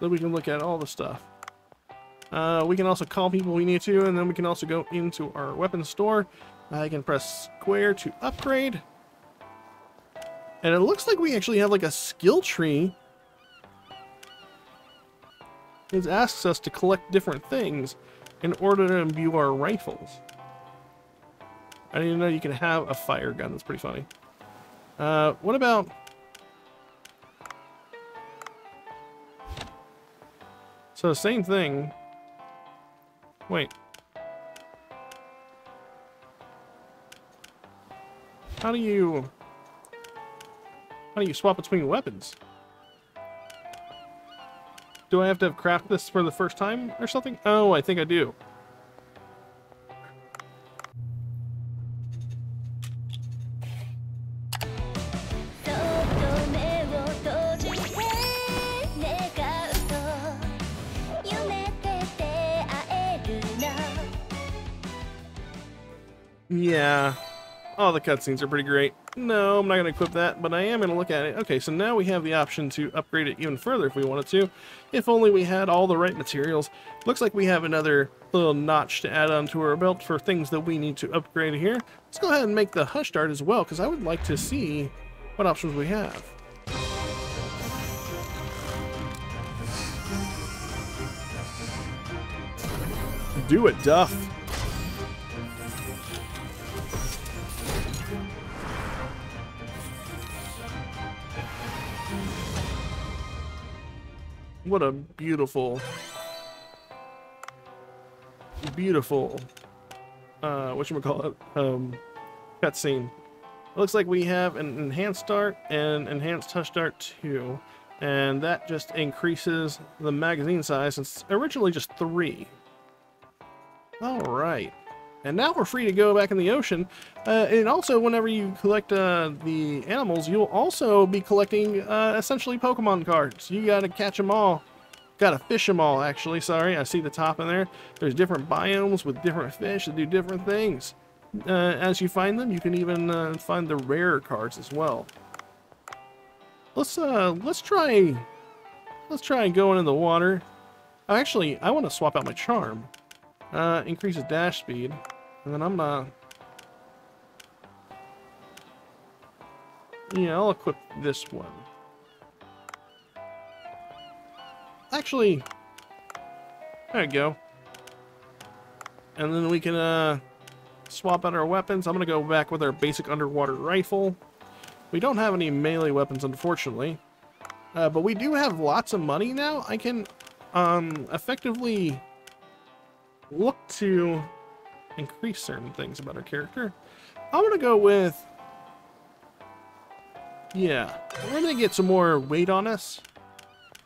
Then we can look at all the stuff. Uh, we can also call people we need to, and then we can also go into our weapon store. I can press square to upgrade. And it looks like we actually have like a skill tree it asks us to collect different things in order to imbue our rifles. I didn't even know you can have a fire gun. That's pretty funny. Uh, what about... So, same thing. Wait. How do you... How do you swap between weapons? Do I have to have craft this for the first time or something? Oh, I think I do. Yeah. Oh, the cutscenes are pretty great. No, I'm not going to equip that, but I am going to look at it. Okay, so now we have the option to upgrade it even further if we wanted to. If only we had all the right materials. Looks like we have another little notch to add onto our belt for things that we need to upgrade here. Let's go ahead and make the hush dart as well, because I would like to see what options we have. Do it, Duff. What a beautiful, beautiful uh, whatchamacallit, um, cutscene. It looks like we have an enhanced dart and enhanced hush dart 2, and that just increases the magazine size since originally just 3. Alright. And now we're free to go back in the ocean. Uh, and also, whenever you collect uh, the animals, you'll also be collecting uh, essentially Pokemon cards. You gotta catch them all. Gotta fish them all, actually. Sorry, I see the top in there. There's different biomes with different fish that do different things. Uh, as you find them, you can even uh, find the rare cards as well. Let's uh, let's try, let's try going in the water. Actually, I want to swap out my charm. Uh, increases dash speed. And then I'm, uh... Yeah, I'll equip this one. Actually, there you go. And then we can, uh, swap out our weapons. I'm gonna go back with our basic underwater rifle. We don't have any melee weapons, unfortunately. Uh, but we do have lots of money now. I can, um, effectively look to increase certain things about our character. I'm gonna go with... Yeah, we're gonna get some more weight on us.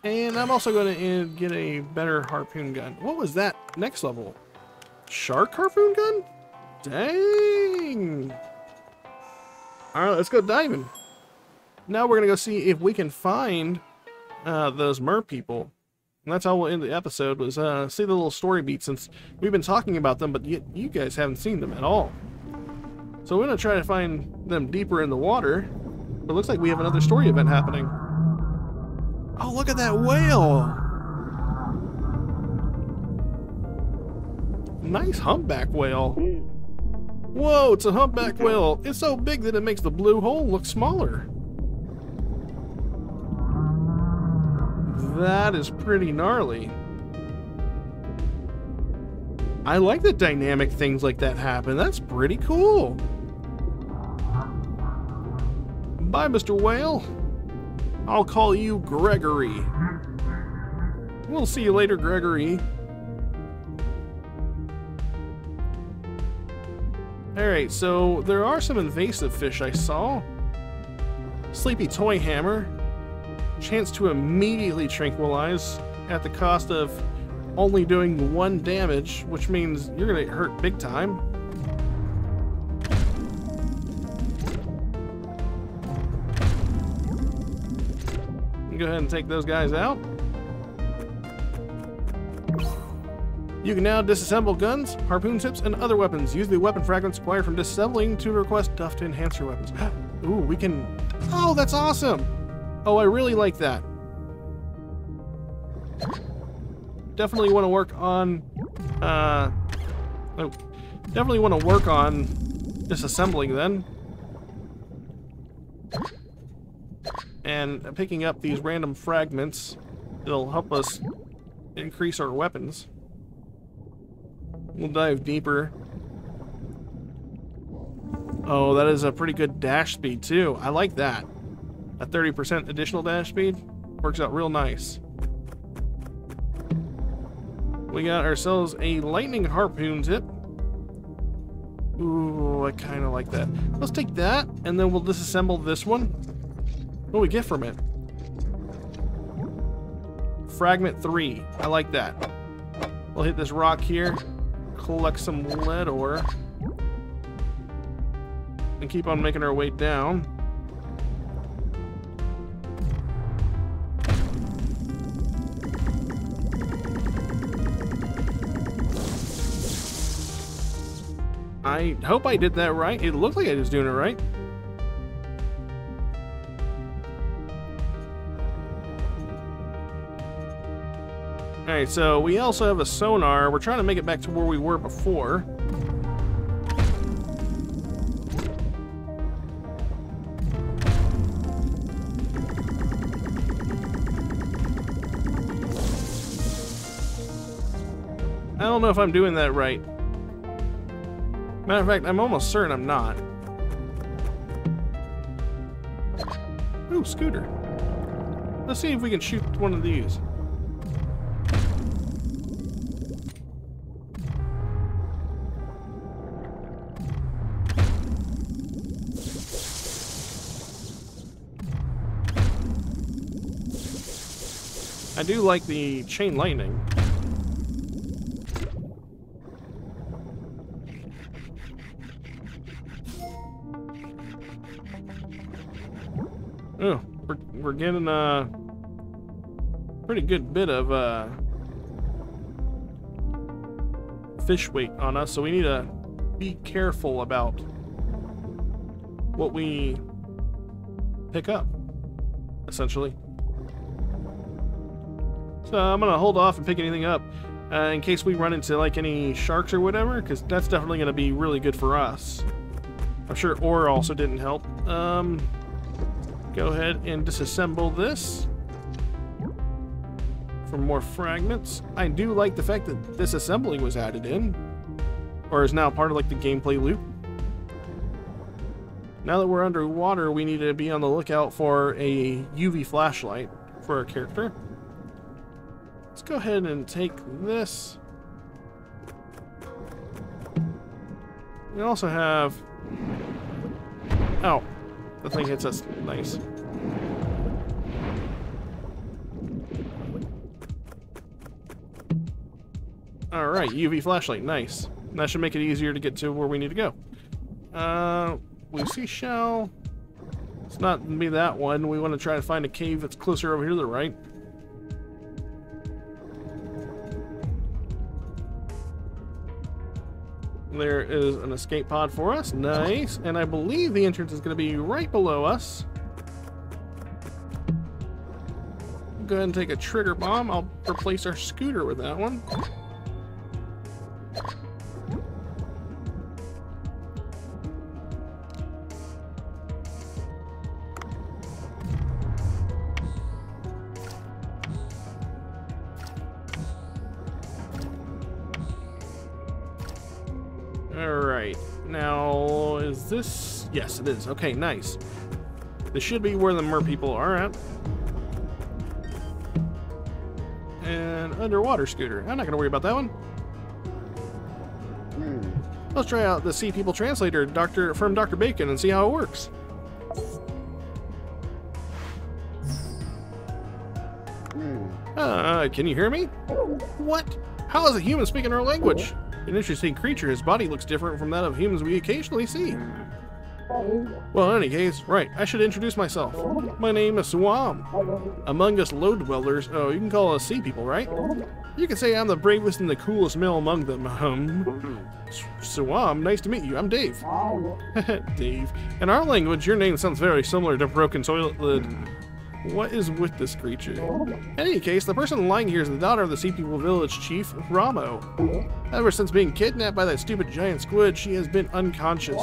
And I'm also gonna get a better harpoon gun. What was that next level? Shark harpoon gun? Dang! Alright, let's go diving. Now we're gonna go see if we can find uh, those mer people. And that's how we'll end the episode, was uh, see the little story beats since we've been talking about them, but yet you guys haven't seen them at all. So we're going to try to find them deeper in the water. But it looks like we have another story event happening. Oh, look at that whale! Nice humpback whale. Whoa, it's a humpback whale. It's so big that it makes the blue hole look smaller. That is pretty gnarly. I like that dynamic things like that happen. That's pretty cool. Bye, Mr. Whale. I'll call you Gregory. We'll see you later, Gregory. Alright, so there are some invasive fish I saw. Sleepy Toy Hammer, chance to immediately tranquilize at the cost of only doing one damage, which means you're gonna get hurt big time. Go ahead and take those guys out. You can now disassemble guns, harpoon tips, and other weapons. Use the weapon fragments acquired from disassembling to request Duff to enhance your weapons. Ooh, we can... Oh, that's awesome! Oh, I really like that. Definitely want to work on, uh, oh, definitely want to work on disassembling then. And picking up these random fragments, it'll help us increase our weapons. We'll dive deeper. Oh, that is a pretty good dash speed too. I like that. A 30% additional dash speed works out real nice. We got ourselves a lightning harpoon tip. Ooh, I kind of like that. Let's take that, and then we'll disassemble this one. What do we get from it? Fragment 3. I like that. We'll hit this rock here, collect some lead ore, and keep on making our way down. I hope I did that right. It looked like I was doing it right. Alright, so we also have a sonar. We're trying to make it back to where we were before. I don't know if I'm doing that right. Matter of fact, I'm almost certain I'm not. Ooh, scooter. Let's see if we can shoot one of these. I do like the chain lightning. We're, getting a pretty good bit of uh, fish weight on us, so we need to be careful about what we pick up, essentially. So I'm gonna hold off and pick anything up uh, in case we run into like any sharks or whatever, because that's definitely gonna be really good for us. I'm sure ore also didn't help. Um, go ahead and disassemble this for more fragments. I do like the fact that disassembling was added in, or is now part of like the gameplay loop. Now that we're underwater, we need to be on the lookout for a UV flashlight for our character. Let's go ahead and take this. We also have... Oh, the thing hits us. Nice. Alright, UV flashlight. Nice. That should make it easier to get to where we need to go. Uh, Lucy Shell. It's not be that one. We want to try to find a cave that's closer over here to the right. There is an escape pod for us. Nice. And I believe the entrance is going to be right below us. Go ahead and take a trigger bomb. I'll replace our scooter with that one. It is. Okay, nice. This should be where the mer people are at. And underwater scooter. I'm not going to worry about that one. Hmm. Let's try out the Sea People Translator Doctor from Dr. Bacon and see how it works. Hmm. Uh, uh, can you hear me? What? How is a human speaking our language? An interesting creature. His body looks different from that of humans we occasionally see. Well, in any case, right, I should introduce myself. My name is Suam. Among us low dwellers, oh, you can call us sea people, right? You can say I'm the bravest and the coolest male among them. Um, Suam, nice to meet you. I'm Dave. Dave. In our language, your name sounds very similar to Broken Toilet Lid. What is with this creature? In any case, the person lying here is the daughter of the Sea People Village Chief, Ramo. Ever since being kidnapped by that stupid giant squid, she has been unconscious.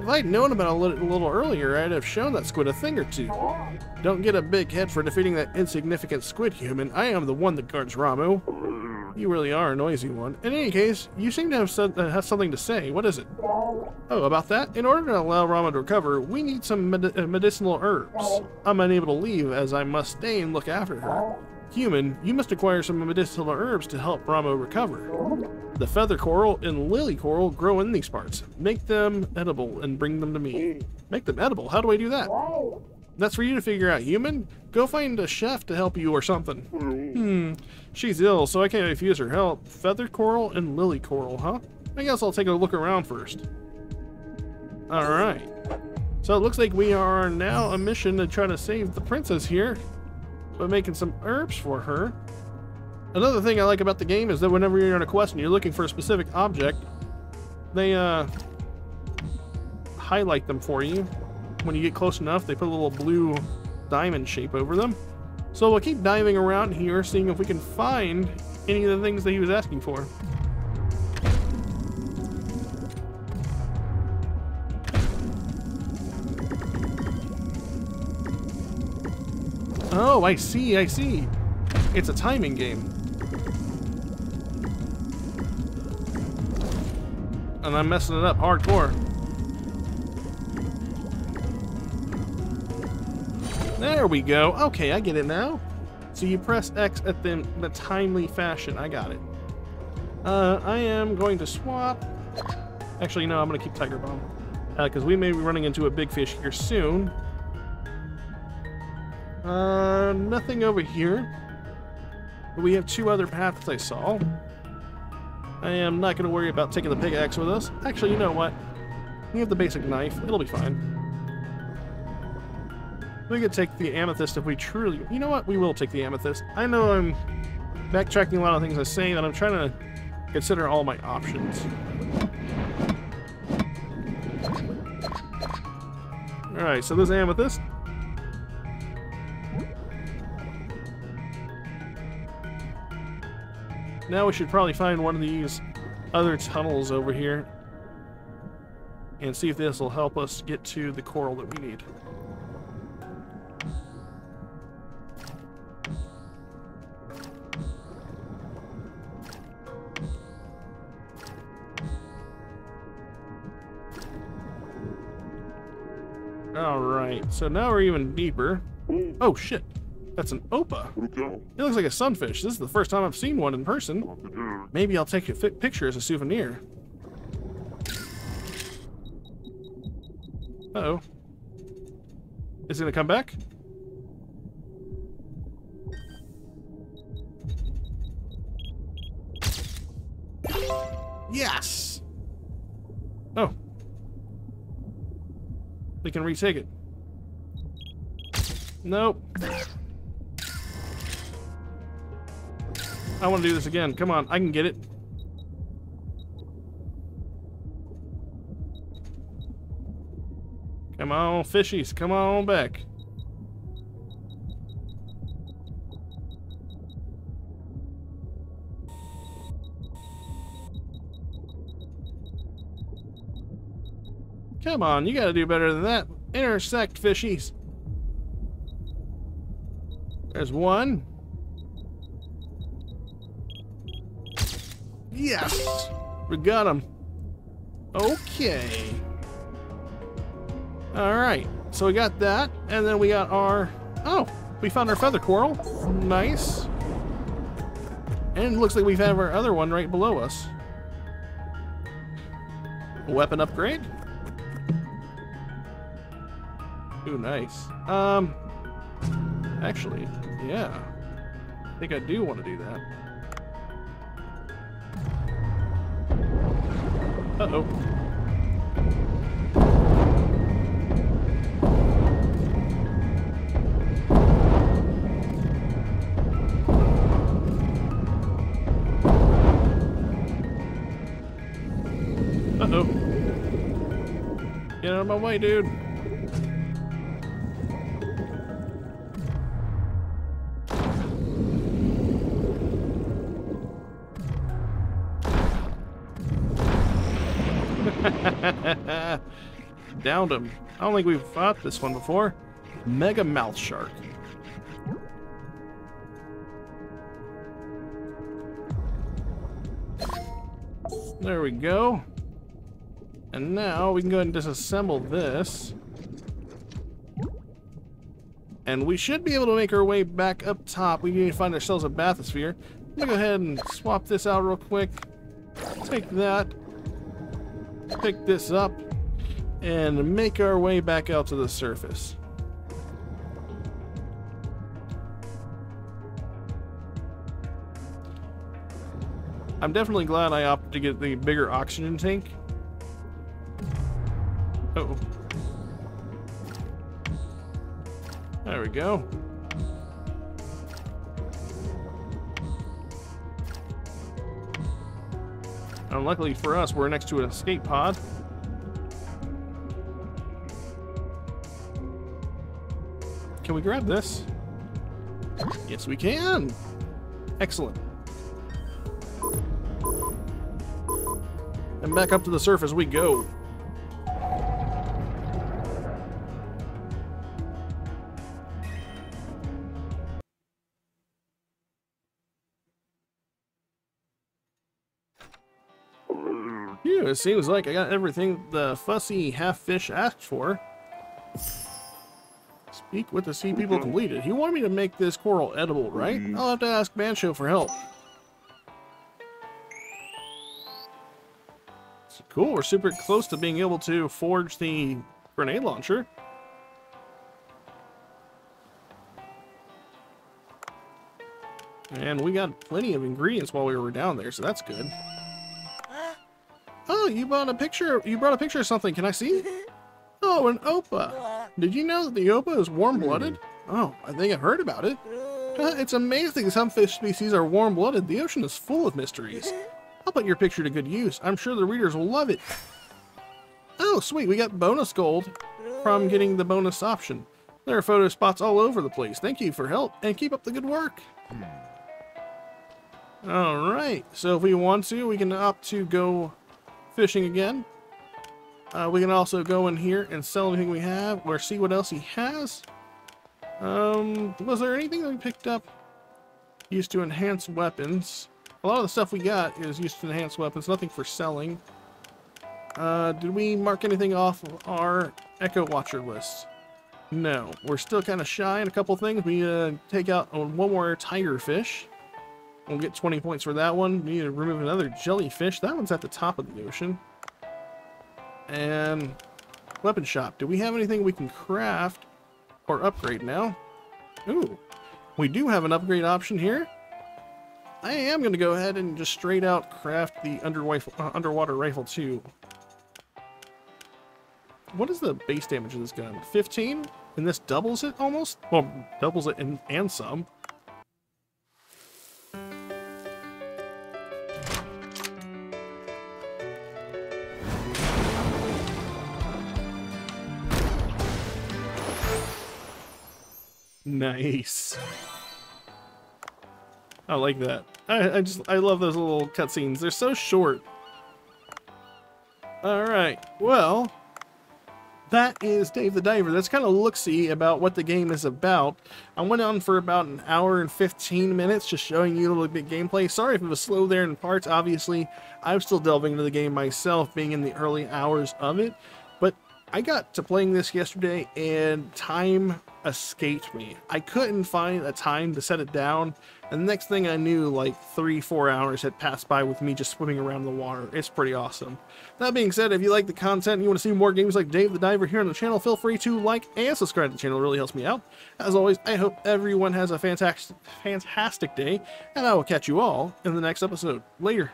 If I'd known about it a little earlier, I'd have shown that squid a thing or two. Don't get a big head for defeating that insignificant squid human. I am the one that guards Ramu. You really are a noisy one. In any case, you seem to have, uh, have something to say. What is it? Oh, about that? In order to allow Rama to recover, we need some med uh, medicinal herbs. I'm unable to leave as I must stay and look after her. Human, you must acquire some medicinal herbs to help Ramo recover. The feather coral and lily coral grow in these parts. Make them edible and bring them to me. Make them edible? How do I do that? That's for you to figure out, human. Go find a chef to help you or something. Hmm. She's ill, so I can't refuse her help. Feather coral and lily coral, huh? I guess I'll take a look around first. Alright. So it looks like we are now a mission to try to save the princess here. By making some herbs for her. Another thing I like about the game is that whenever you're on a quest and you're looking for a specific object, they uh, highlight them for you when you get close enough, they put a little blue diamond shape over them. So we'll keep diving around here, seeing if we can find any of the things that he was asking for. Oh, I see, I see. It's a timing game. And I'm messing it up hardcore. There we go. Okay, I get it now. So you press X at the, the timely fashion. I got it. Uh, I am going to swap. Actually, no, I'm going to keep Tiger Bomb. Because uh, we may be running into a big fish here soon. Uh, nothing over here. But we have two other paths I saw. I am not going to worry about taking the pickaxe with us. Actually, you know what? We have the basic knife. It'll be fine. We could take the amethyst if we truly... You know what? We will take the amethyst. I know I'm backtracking a lot of things I say, but I'm trying to consider all my options. Alright, so this amethyst. Now we should probably find one of these other tunnels over here and see if this will help us get to the coral that we need. Alright, so now we're even deeper. Oh shit, that's an opah. It looks like a sunfish. This is the first time I've seen one in person. Maybe I'll take a picture as a souvenir. Uh-oh. Is it gonna come back? Yes! Oh. We can retake it. Nope. I want to do this again. Come on, I can get it. Come on, fishies, come on back. Come on, you gotta do better than that. Intersect, fishies. There's one. Yes! We got him. Okay. Alright, so we got that, and then we got our... Oh, we found our feather coral. Nice. And looks like we have our other one right below us. Weapon upgrade. Ooh, nice. Um, actually, yeah. I think I do want to do that. Uh-oh. Uh-oh. Get out of my way, dude. Downed him. I don't think we've fought this one before. Mega Mouth Shark. There we go. And now we can go ahead and disassemble this. And we should be able to make our way back up top. We need to find ourselves a bathysphere. I'm gonna go ahead and swap this out real quick. Take that. Pick this up. And make our way back out to the surface. I'm definitely glad I opted to get the bigger oxygen tank. Uh oh. There we go. Unluckily for us, we're next to an escape pod. Can we grab this? Yes, we can. Excellent. And back up to the surface we go. Seems like I got everything the fussy half-fish asked for. Speak with the sea people mm-hmm. completed. He wanted me to make this coral edible, right? Mm-hmm. I'll have to ask Bancho for help. Cool, we're super close to being able to forge the grenade launcher. And we got plenty of ingredients while we were down there, so that's good. Oh, you brought a picture. You brought a picture of something. Can I see? Oh, an opah. Did you know that the opah is warm-blooded? Oh, I think I've heard about it. Uh, it's amazing some fish species are warm-blooded. The ocean is full of mysteries. I'll put your picture to good use. I'm sure the readers will love it. Oh, sweet. We got bonus gold from getting the bonus option. There are photo spots all over the place. Thank you for help and keep up the good work. All right. So if we want to, we can opt to go fishing again. Uh, we can also go in here and sell anything we have or see what else he has. Um, was there anything that we picked up used to enhance weapons? A lot of the stuff we got is used to enhance weapons, nothing for selling. Uh, did we mark anything off of our Echo Watcher list? No. We're still kind of shy in a couple things. We uh, take out one more tiger fish. We'll get 20 points for that one. We need to remove another jellyfish. That one's at the top of the ocean. And weapon shop. Do we have anything we can craft or upgrade now? Ooh, we do have an upgrade option here. I am going to go ahead and just straight out craft the uh, underwater rifle too. What is the base damage of this gun? 15? And this doubles it almost? Well, doubles it and, and some. Nice. I like that. I, I just, I love those little cutscenes. They're so short. Alright, well, that is Dave the Diver. That's kind of look-see about what the game is about. I went on for about an hour and 15 minutes just showing you a little bit gameplay. Sorry if it was slow there in parts. Obviously, I'm still delving into the game myself, being in the early hours of it. But I got to playing this yesterday and time escaped me. I couldn't find a time to set it down, and the next thing I knew, like three, four hours had passed by with me just swimming around the water. It's pretty awesome. That being said, if you like the content and you want to see more games like Dave the Diver here on the channel, feel free to like and subscribe to the channel. It really helps me out. As always, I hope everyone has a fantastic, fantastic day, and I will catch you all in the next episode. Later.